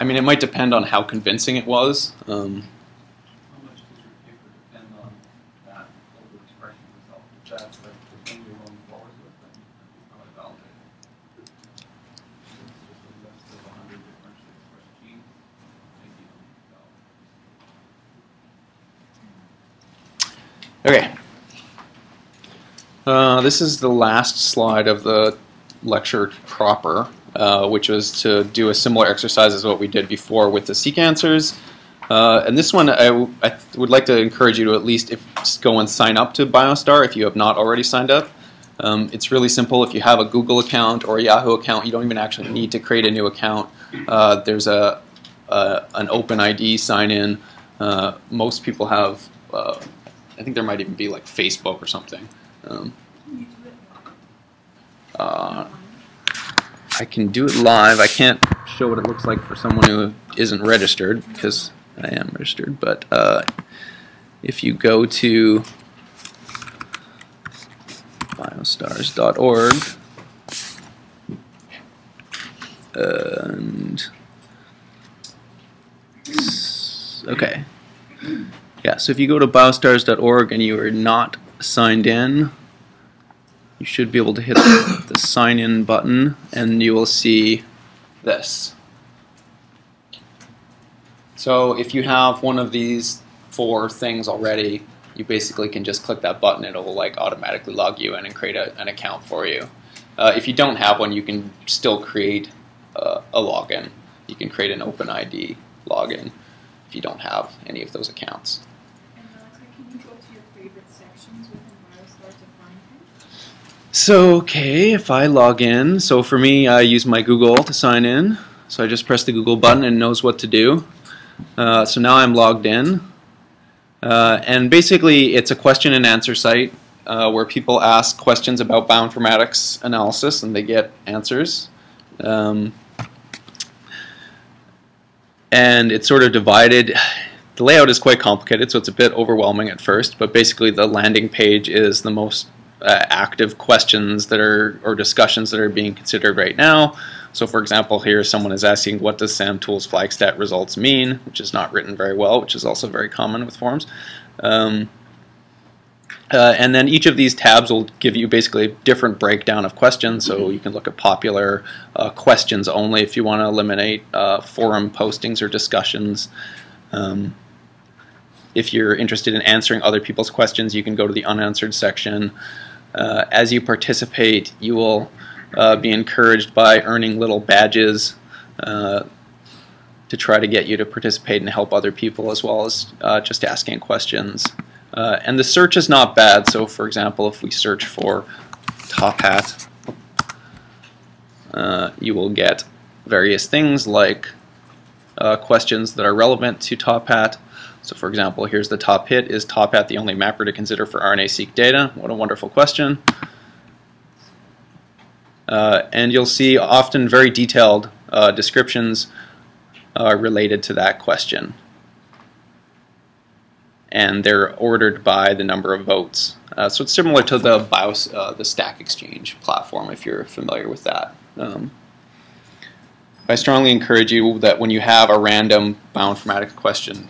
I mean, it might depend on how convincing it was. Um, Okay. Uh, this is the last slide of the lecture proper, uh, which was to do a similar exercise as what we did before with the SEQanswers. Uh, and this one, I, would like to encourage you to at least if, go and sign up to BioStar if you have not already signed up. Um, it's really simple. If you have a Google account or a Yahoo account, you don't even actually need to create a new account. Uh, there's a, a, an OpenID sign-in. Uh, most people have uh, I think there might even be like Facebook or something. Um, uh, I can do it live. I can't show what it looks like for someone who isn't registered because I am registered. But uh, if you go to biostars.org and okay yeah, so if you go to biostars.org and you are not signed in, you should be able to hit the, the sign in button and you will see this. So if you have one of these four things already, you basically can just click that button. It'll like automatically log you in and create a, an account for you. Uh, if you don't have one, you can still create uh, a login. You can create an OpenID login if you don't have any of those accounts. And Malachi, can you go to your favorite sections within Biostar to find things? So, okay, if I log in, so for me, I use my Google to sign in. So I just press the Google button and it knows what to do. Uh, so now I'm logged in. Uh, and basically, it's a question and answer site uh, where people ask questions about bioinformatics analysis and they get answers. Um, and it's sort of divided. The layout is quite complicated, so it's a bit overwhelming at first, but basically the landing page is the most uh, active questions that are or discussions that are being considered right now. So for example, here someone is asking what does SAMTools flagstat results mean, which is not written very well, which is also very common with forums. Um, uh, and then each of these tabs will give you basically a different breakdown of questions. So you can look at popular uh, questions only if you want to eliminate uh, forum postings or discussions. Um, if you're interested in answering other people's questions, you can go to the unanswered section. Uh, as you participate, you will uh, be encouraged by earning little badges uh, to try to get you to participate and help other people as well as just asking questions. Uh, and the search is not bad. So for example, if we search for TopHat, uh, you will get various things like uh, questions that are relevant to TopHat. So for example, here's the top hit. Is TopHat the only mapper to consider for RNA-seq data? What a wonderful question. Uh, and you'll see often very detailed uh, descriptions uh, related to that question and they're ordered by the number of votes. Uh, so it's similar to the BIOS, uh, the Stack Exchange platform, if you're familiar with that. Um, I strongly encourage you that when you have a random bioinformatics question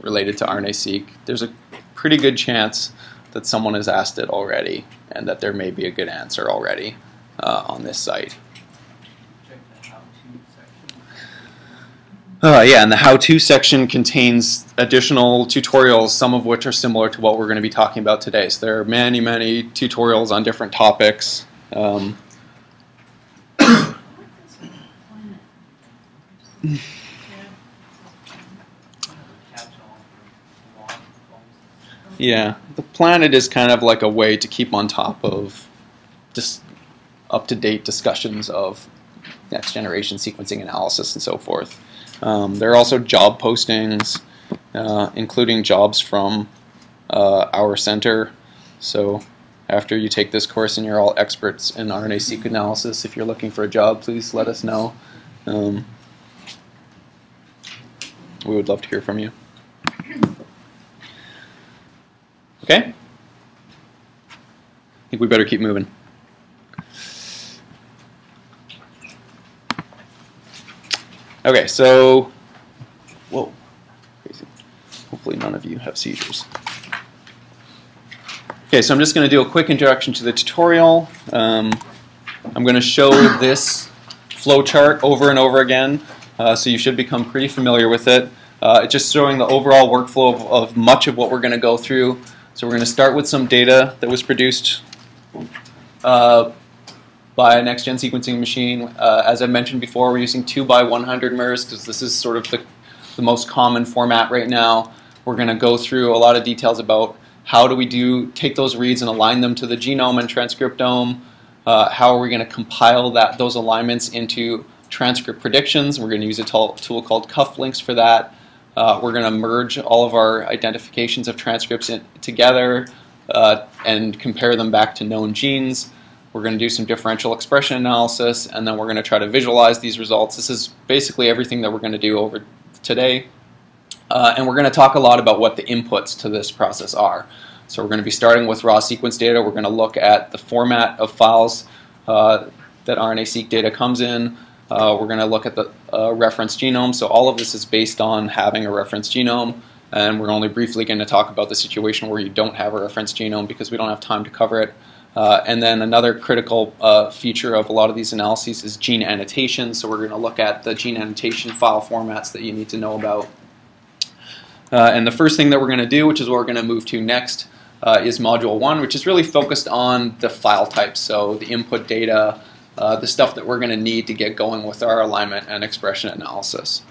related to RNA-seq, there's a pretty good chance that someone has asked it already and that there may be a good answer already uh, on this site. Uh, yeah, and the how-to section contains additional tutorials, some of which are similar to what we're going to be talking about today. So there are many, many tutorials on different topics. Um, yeah, the planet is kind of like a way to keep on top of just up-to-date discussions of next-generation sequencing analysis and so forth. Um, there are also job postings, uh, including jobs from uh, our center. So after you take this course and you're all experts in RNA-seq analysis, if you're looking for a job, please let us know. Um, we would love to hear from you. Okay? I think we better keep moving. Okay, so, whoa, crazy. Hopefully none of you have seizures. Okay, so I'm just going to do a quick introduction to the tutorial. Um, I'm going to show this flowchart over and over again, uh, so you should become pretty familiar with it. Uh, it's just showing the overall workflow of, of much of what we're going to go through. So we're going to start with some data that was produced uh, by a next-gen sequencing machine. Uh, as I mentioned before, we're using 2 by 100 MERS because this is sort of the, the most common format right now. We're going to go through a lot of details about how do we do take those reads and align them to the genome and transcriptome. Uh, how are we going to compile that those alignments into transcript predictions? We're going to use a tool called Cufflinks for that. Uh, we're going to merge all of our identifications of transcripts in, together uh, and compare them back to known genes. We're going to do some differential expression analysis, and then we're going to try to visualize these results. This is basically everything that we're going to do over today. Uh, and we're going to talk a lot about what the inputs to this process are. So we're going to be starting with raw sequence data. We're going to look at the format of files uh, that RNA-seq data comes in. Uh, we're going to look at the uh, reference genome. So all of this is based on having a reference genome. And we're only briefly going to talk about the situation where you don't have a reference genome because we don't have time to cover it. Uh, and then another critical uh, feature of a lot of these analyses is gene annotation. So we're going to look at the gene annotation file formats that you need to know about. Uh, and the first thing that we're going to do, which is what we're going to move to next, uh, is Module 1, which is really focused on the file types, so the input data, uh, the stuff that we're going to need to get going with our alignment and expression analysis.